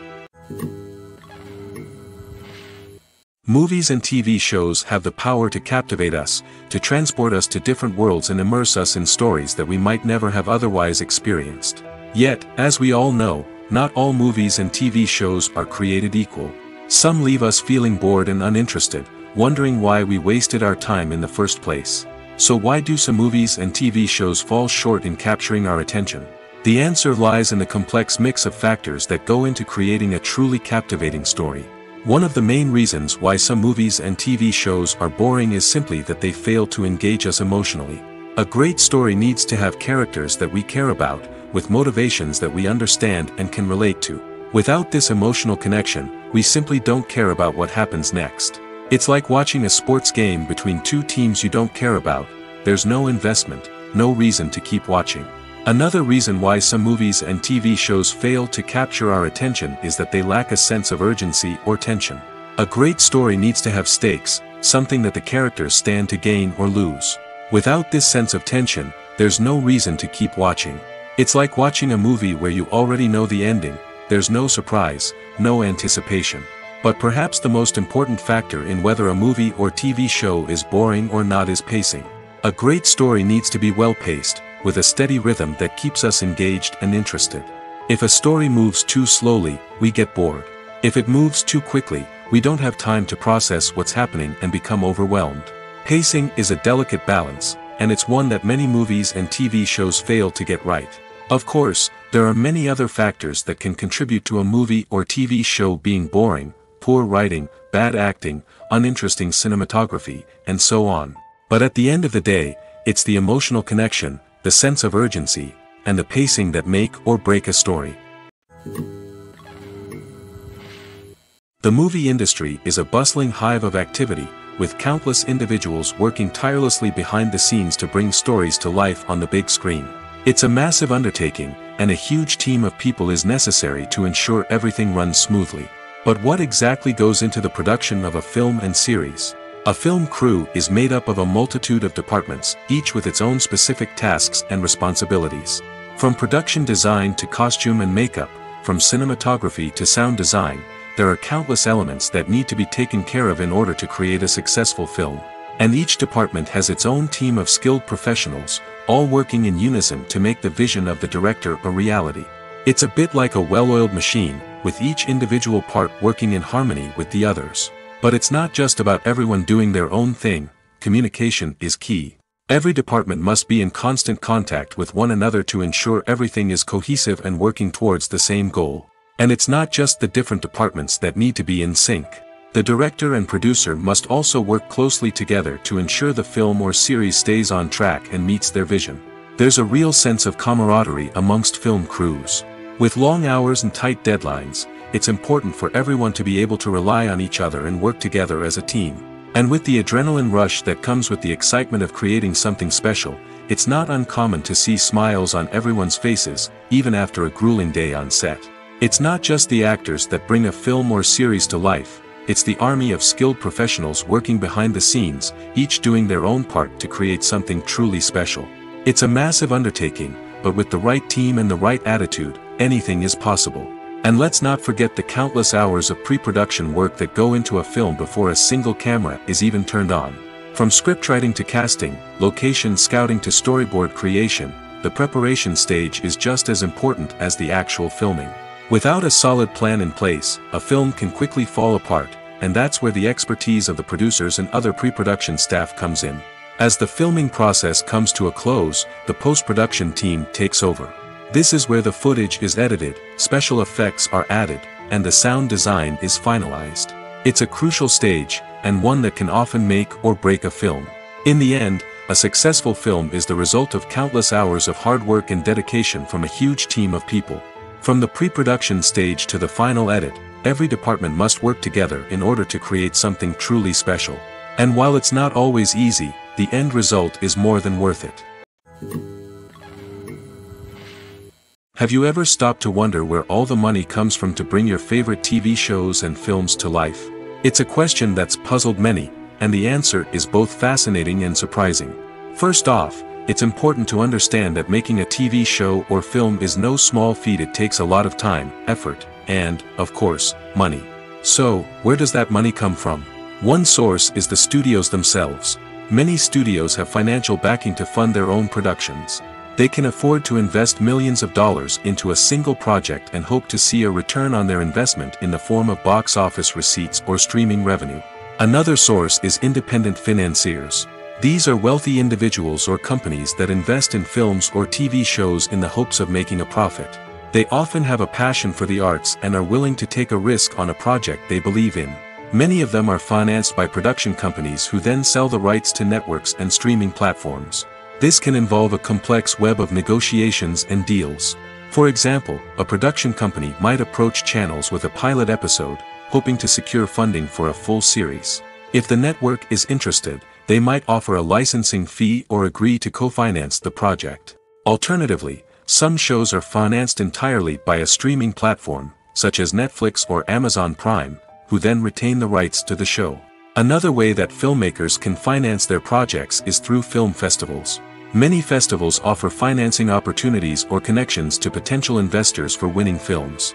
Movies and TV shows have the power to captivate us, to transport us to different worlds and immerse us in stories that we might never have otherwise experienced. Yet, as we all know, not all movies and TV shows are created equal. Some leave us feeling bored and uninterested, wondering why we wasted our time in the first place. So why do some movies and TV shows fall short in capturing our attention? The answer lies in the complex mix of factors that go into creating a truly captivating story. One of the main reasons why some movies and TV shows are boring is simply that they fail to engage us emotionally. A great story needs to have characters that we care about, with motivations that we understand and can relate to. Without this emotional connection, we simply don't care about what happens next. It's like watching a sports game between two teams you don't care about, there's no investment, no reason to keep watching. Another reason why some movies and TV shows fail to capture our attention is that they lack a sense of urgency or tension. A great story needs to have stakes, something that the characters stand to gain or lose. Without this sense of tension, there's no reason to keep watching. It's like watching a movie where you already know the ending, there's no surprise, no anticipation. But perhaps the most important factor in whether a movie or TV show is boring or not is pacing. A great story needs to be well paced, with a steady rhythm that keeps us engaged and interested. If a story moves too slowly, we get bored. If it moves too quickly, we don't have time to process what's happening and become overwhelmed. Pacing is a delicate balance, and it's one that many movies and TV shows fail to get right. Of course, there are many other factors that can contribute to a movie or TV show being boring, poor writing, bad acting, uninteresting cinematography, and so on. But at the end of the day, it's the emotional connection, the sense of urgency, and the pacing that make or break a story. The movie industry is a bustling hive of activity, with countless individuals working tirelessly behind the scenes to bring stories to life on the big screen. It's a massive undertaking, and a huge team of people is necessary to ensure everything runs smoothly. But what exactly goes into the production of a film and series? A film crew is made up of a multitude of departments, each with its own specific tasks and responsibilities. From production design to costume and makeup, from cinematography to sound design, there are countless elements that need to be taken care of in order to create a successful film. And each department has its own team of skilled professionals, all working in unison to make the vision of the director a reality. It's a bit like a well-oiled machine, with each individual part working in harmony with the others. But it's not just about everyone doing their own thing, communication is key. Every department must be in constant contact with one another to ensure everything is cohesive and working towards the same goal. And it's not just the different departments that need to be in sync. The director and producer must also work closely together to ensure the film or series stays on track and meets their vision. There's a real sense of camaraderie amongst film crews. With long hours and tight deadlines, it's important for everyone to be able to rely on each other and work together as a team. And with the adrenaline rush that comes with the excitement of creating something special, it's not uncommon to see smiles on everyone's faces, even after a grueling day on set. It's not just the actors that bring a film or series to life, it's the army of skilled professionals working behind the scenes, each doing their own part to create something truly special. It's a massive undertaking, but with the right team and the right attitude, anything is possible. And let's not forget the countless hours of pre-production work that go into a film before a single camera is even turned on. From scriptwriting to casting, location scouting to storyboard creation, the preparation stage is just as important as the actual filming. Without a solid plan in place, a film can quickly fall apart, and that's where the expertise of the producers and other pre-production staff comes in. As the filming process comes to a close, the post-production team takes over. This is where the footage is edited, special effects are added, and the sound design is finalized. It's a crucial stage, and one that can often make or break a film. In the end, a successful film is the result of countless hours of hard work and dedication from a huge team of people. From the pre-production stage to the final edit, every department must work together in order to create something truly special. And while it's not always easy, the end result is more than worth it. Have you ever stopped to wonder where all the money comes from to bring your favorite TV shows and films to life? It's a question that's puzzled many, and the answer is both fascinating and surprising. First off, it's important to understand that making a TV show or film is no small feat it takes a lot of time, effort, and, of course, money. So, where does that money come from? One source is the studios themselves. Many studios have financial backing to fund their own productions. They can afford to invest millions of dollars into a single project and hope to see a return on their investment in the form of box office receipts or streaming revenue. Another source is independent financiers. These are wealthy individuals or companies that invest in films or TV shows in the hopes of making a profit. They often have a passion for the arts and are willing to take a risk on a project they believe in. Many of them are financed by production companies who then sell the rights to networks and streaming platforms. This can involve a complex web of negotiations and deals. For example, a production company might approach channels with a pilot episode, hoping to secure funding for a full series. If the network is interested, they might offer a licensing fee or agree to co-finance the project. Alternatively, some shows are financed entirely by a streaming platform, such as Netflix or Amazon Prime, who then retain the rights to the show. Another way that filmmakers can finance their projects is through film festivals. Many festivals offer financing opportunities or connections to potential investors for winning films.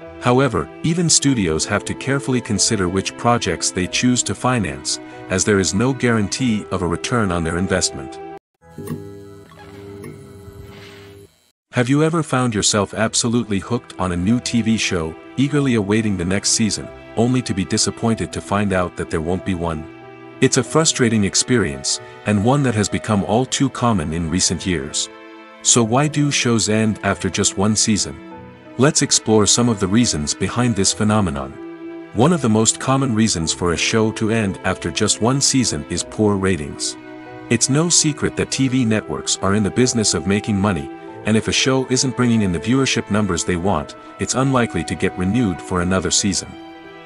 However, even studios have to carefully consider which projects they choose to finance, as there is no guarantee of a return on their investment. Have you ever found yourself absolutely hooked on a new TV show, eagerly awaiting the next season, only to be disappointed to find out that there won't be one? It's a frustrating experience, and one that has become all too common in recent years. So why do shows end after just one season? Let's explore some of the reasons behind this phenomenon. One of the most common reasons for a show to end after just one season is poor ratings. It's no secret that TV networks are in the business of making money, and if a show isn't bringing in the viewership numbers they want, it's unlikely to get renewed for another season.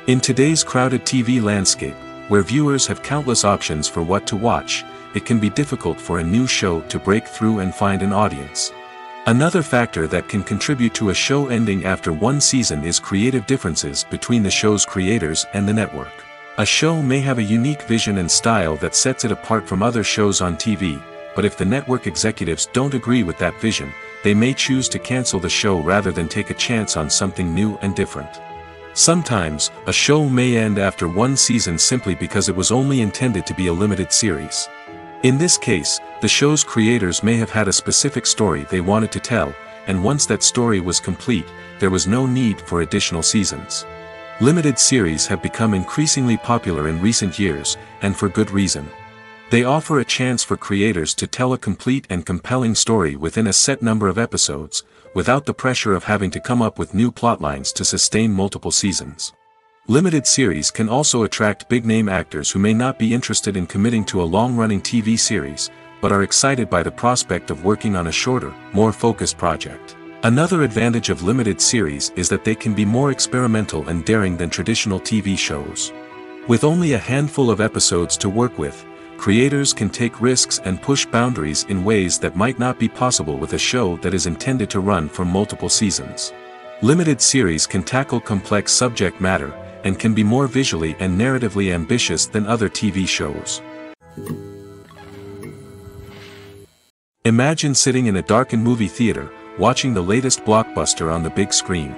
In today's crowded TV landscape, where viewers have countless options for what to watch, it can be difficult for a new show to break through and find an audience. Another factor that can contribute to a show ending after one season is creative differences between the show's creators and the network. A show may have a unique vision and style that sets it apart from other shows on TV, but if the network executives don't agree with that vision, they may choose to cancel the show rather than take a chance on something new and different. Sometimes, a show may end after one season simply because it was only intended to be a limited series. In this case, the show's creators may have had a specific story they wanted to tell, and once that story was complete, there was no need for additional seasons. Limited series have become increasingly popular in recent years, and for good reason. They offer a chance for creators to tell a complete and compelling story within a set number of episodes, without the pressure of having to come up with new plotlines to sustain multiple seasons. Limited series can also attract big-name actors who may not be interested in committing to a long-running TV series, but are excited by the prospect of working on a shorter, more focused project. Another advantage of limited series is that they can be more experimental and daring than traditional TV shows. With only a handful of episodes to work with, creators can take risks and push boundaries in ways that might not be possible with a show that is intended to run for multiple seasons. Limited series can tackle complex subject matter, and can be more visually and narratively ambitious than other TV shows. Imagine sitting in a darkened movie theater, watching the latest blockbuster on the big screen.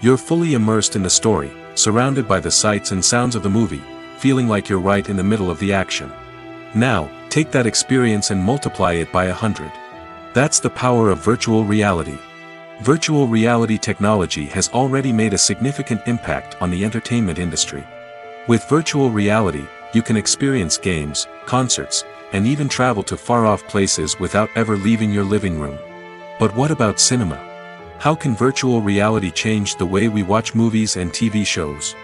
You're fully immersed in the story, surrounded by the sights and sounds of the movie, feeling like you're right in the middle of the action. Now, take that experience and multiply it by a hundred. That's the power of virtual reality. Virtual reality technology has already made a significant impact on the entertainment industry. With virtual reality, you can experience games, concerts, and even travel to far-off places without ever leaving your living room. But what about cinema? How can virtual reality change the way we watch movies and TV shows?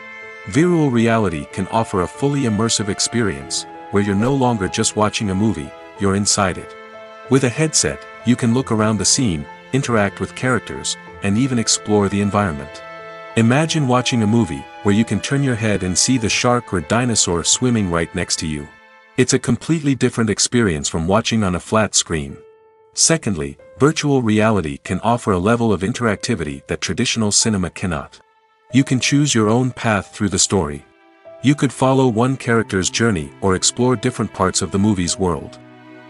Virtual reality can offer a fully immersive experience, where you're no longer just watching a movie, you're inside it. With a headset, you can look around the scene, interact with characters, and even explore the environment. Imagine watching a movie, where you can turn your head and see the shark or dinosaur swimming right next to you. It's a completely different experience from watching on a flat screen. Secondly, Virtual reality can offer a level of interactivity that traditional cinema cannot. You can choose your own path through the story. You could follow one character's journey or explore different parts of the movie's world.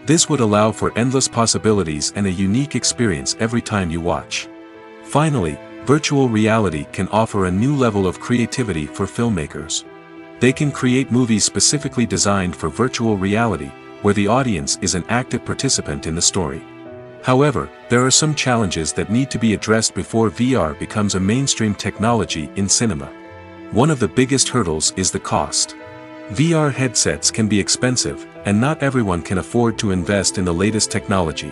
This would allow for endless possibilities and a unique experience every time you watch. Finally, virtual reality can offer a new level of creativity for filmmakers. They can create movies specifically designed for virtual reality, where the audience is an active participant in the story. However, there are some challenges that need to be addressed before VR becomes a mainstream technology in cinema. One of the biggest hurdles is the cost. VR headsets can be expensive, and not everyone can afford to invest in the latest technology.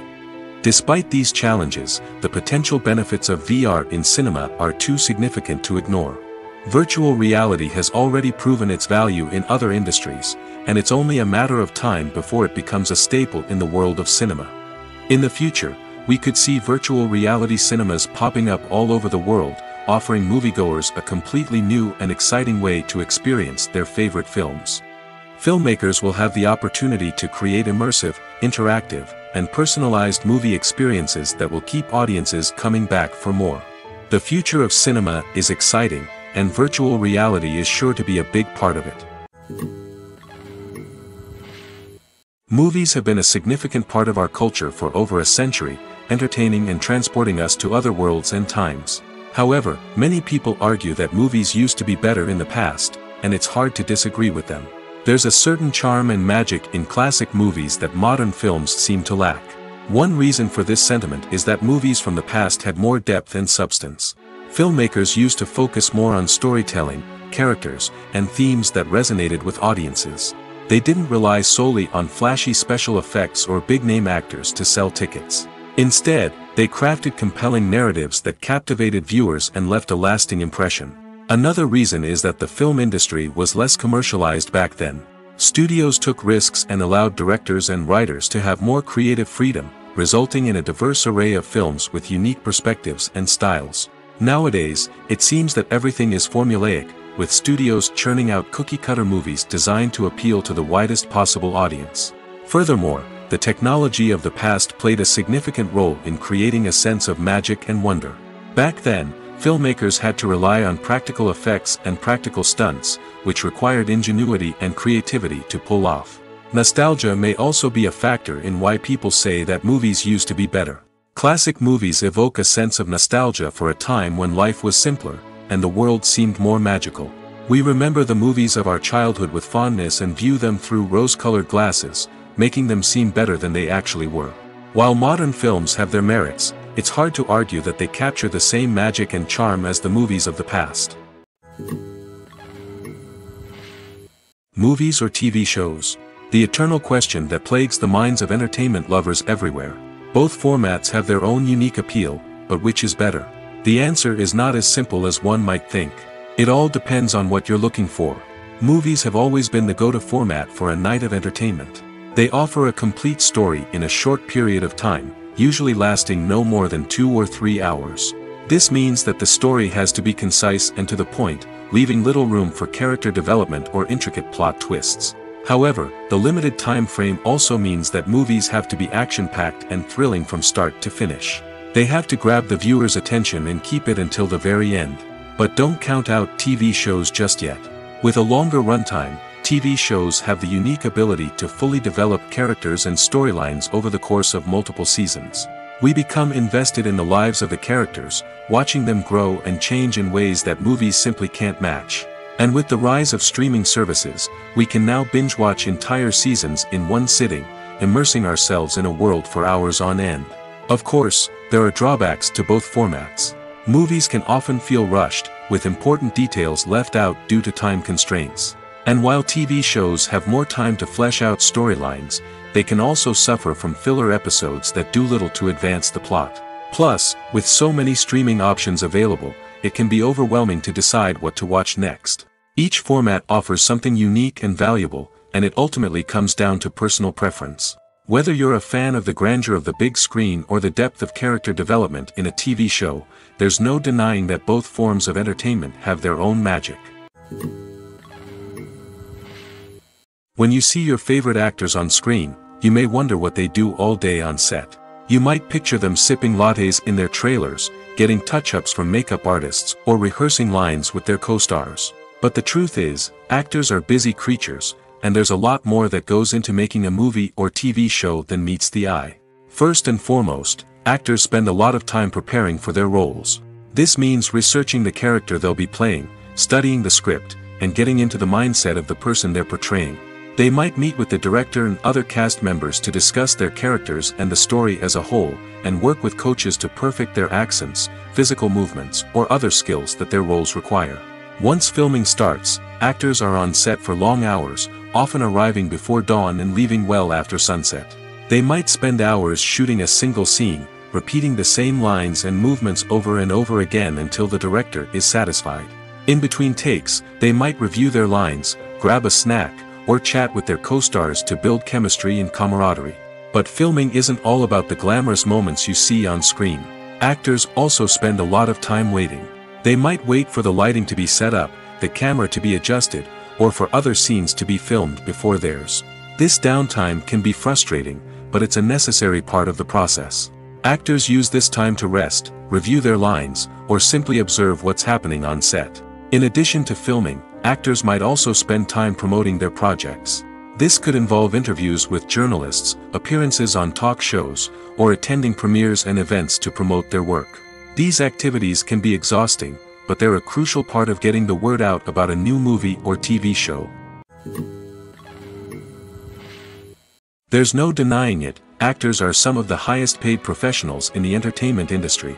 Despite these challenges, the potential benefits of VR in cinema are too significant to ignore. Virtual reality has already proven its value in other industries, and it's only a matter of time before it becomes a staple in the world of cinema. In the future, we could see virtual reality cinemas popping up all over the world, offering moviegoers a completely new and exciting way to experience their favorite films. Filmmakers will have the opportunity to create immersive, interactive, and personalized movie experiences that will keep audiences coming back for more. The future of cinema is exciting, and virtual reality is sure to be a big part of it. Movies have been a significant part of our culture for over a century, entertaining and transporting us to other worlds and times. However, many people argue that movies used to be better in the past, and it's hard to disagree with them. There's a certain charm and magic in classic movies that modern films seem to lack. One reason for this sentiment is that movies from the past had more depth and substance. Filmmakers used to focus more on storytelling, characters, and themes that resonated with audiences. They didn't rely solely on flashy special effects or big-name actors to sell tickets. Instead, they crafted compelling narratives that captivated viewers and left a lasting impression. Another reason is that the film industry was less commercialized back then. Studios took risks and allowed directors and writers to have more creative freedom, resulting in a diverse array of films with unique perspectives and styles. Nowadays, it seems that everything is formulaic, with studios churning out cookie-cutter movies designed to appeal to the widest possible audience. Furthermore, the technology of the past played a significant role in creating a sense of magic and wonder. Back then, filmmakers had to rely on practical effects and practical stunts, which required ingenuity and creativity to pull off. Nostalgia may also be a factor in why people say that movies used to be better. Classic movies evoke a sense of nostalgia for a time when life was simpler, and the world seemed more magical. We remember the movies of our childhood with fondness and view them through rose-colored glasses, making them seem better than they actually were. While modern films have their merits, it's hard to argue that they capture the same magic and charm as the movies of the past. Movies or TV shows? The eternal question that plagues the minds of entertainment lovers everywhere. Both formats have their own unique appeal, but which is better? The answer is not as simple as one might think. It all depends on what you're looking for. Movies have always been the go-to format for a night of entertainment. They offer a complete story in a short period of time, usually lasting no more than two or three hours. This means that the story has to be concise and to the point, leaving little room for character development or intricate plot twists. However, the limited time frame also means that movies have to be action-packed and thrilling from start to finish. They have to grab the viewer's attention and keep it until the very end. But don't count out TV shows just yet. With a longer runtime, TV shows have the unique ability to fully develop characters and storylines over the course of multiple seasons. We become invested in the lives of the characters, watching them grow and change in ways that movies simply can't match. And with the rise of streaming services, we can now binge-watch entire seasons in one sitting, immersing ourselves in a world for hours on end. Of course, there are drawbacks to both formats. Movies can often feel rushed, with important details left out due to time constraints. And while TV shows have more time to flesh out storylines, they can also suffer from filler episodes that do little to advance the plot. Plus, with so many streaming options available, it can be overwhelming to decide what to watch next. Each format offers something unique and valuable, and it ultimately comes down to personal preference. Whether you're a fan of the grandeur of the big screen or the depth of character development in a TV show, there's no denying that both forms of entertainment have their own magic. When you see your favorite actors on screen, you may wonder what they do all day on set. You might picture them sipping lattes in their trailers, getting touch-ups from makeup artists, or rehearsing lines with their co-stars. But the truth is, actors are busy creatures, and there's a lot more that goes into making a movie or TV show than meets the eye. First and foremost, actors spend a lot of time preparing for their roles. This means researching the character they'll be playing, studying the script, and getting into the mindset of the person they're portraying. They might meet with the director and other cast members to discuss their characters and the story as a whole, and work with coaches to perfect their accents, physical movements, or other skills that their roles require. Once filming starts, actors are on set for long hours, often arriving before dawn and leaving well after sunset. They might spend hours shooting a single scene, repeating the same lines and movements over and over again until the director is satisfied. In between takes, they might review their lines, grab a snack, or chat with their co-stars to build chemistry and camaraderie. But filming isn't all about the glamorous moments you see on screen. Actors also spend a lot of time waiting. They might wait for the lighting to be set up, the camera to be adjusted, or for other scenes to be filmed before theirs. This downtime can be frustrating, but it's a necessary part of the process. Actors use this time to rest, review their lines, or simply observe what's happening on set. In addition to filming, actors might also spend time promoting their projects. This could involve interviews with journalists, appearances on talk shows, or attending premieres and events to promote their work. These activities can be exhausting, but they're a crucial part of getting the word out about a new movie or TV show. There's no denying it, actors are some of the highest paid professionals in the entertainment industry.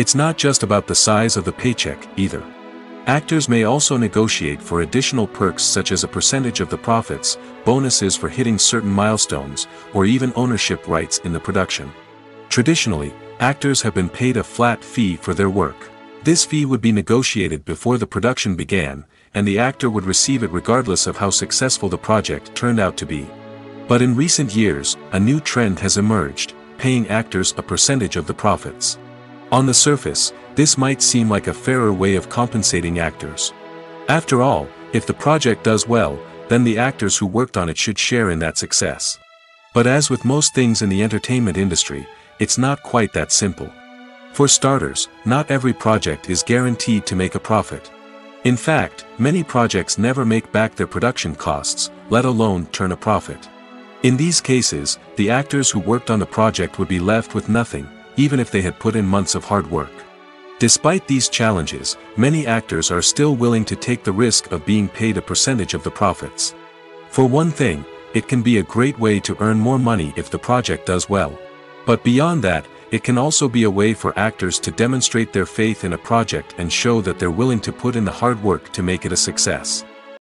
It's not just about the size of the paycheck, either. Actors may also negotiate for additional perks such as a percentage of the profits, bonuses for hitting certain milestones, or even ownership rights in the production. Traditionally, actors have been paid a flat fee for their work. This fee would be negotiated before the production began, and the actor would receive it regardless of how successful the project turned out to be. But in recent years, a new trend has emerged, paying actors a percentage of the profits. On the surface, this might seem like a fairer way of compensating actors. After all, if the project does well, then the actors who worked on it should share in that success. But as with most things in the entertainment industry, it's not quite that simple. For starters, not every project is guaranteed to make a profit. In fact, many projects never make back their production costs, let alone turn a profit. In these cases, the actors who worked on the project would be left with nothing, even if they had put in months of hard work. Despite these challenges, many actors are still willing to take the risk of being paid a percentage of the profits. For one thing, it can be a great way to earn more money if the project does well. But beyond that, it can also be a way for actors to demonstrate their faith in a project and show that they're willing to put in the hard work to make it a success.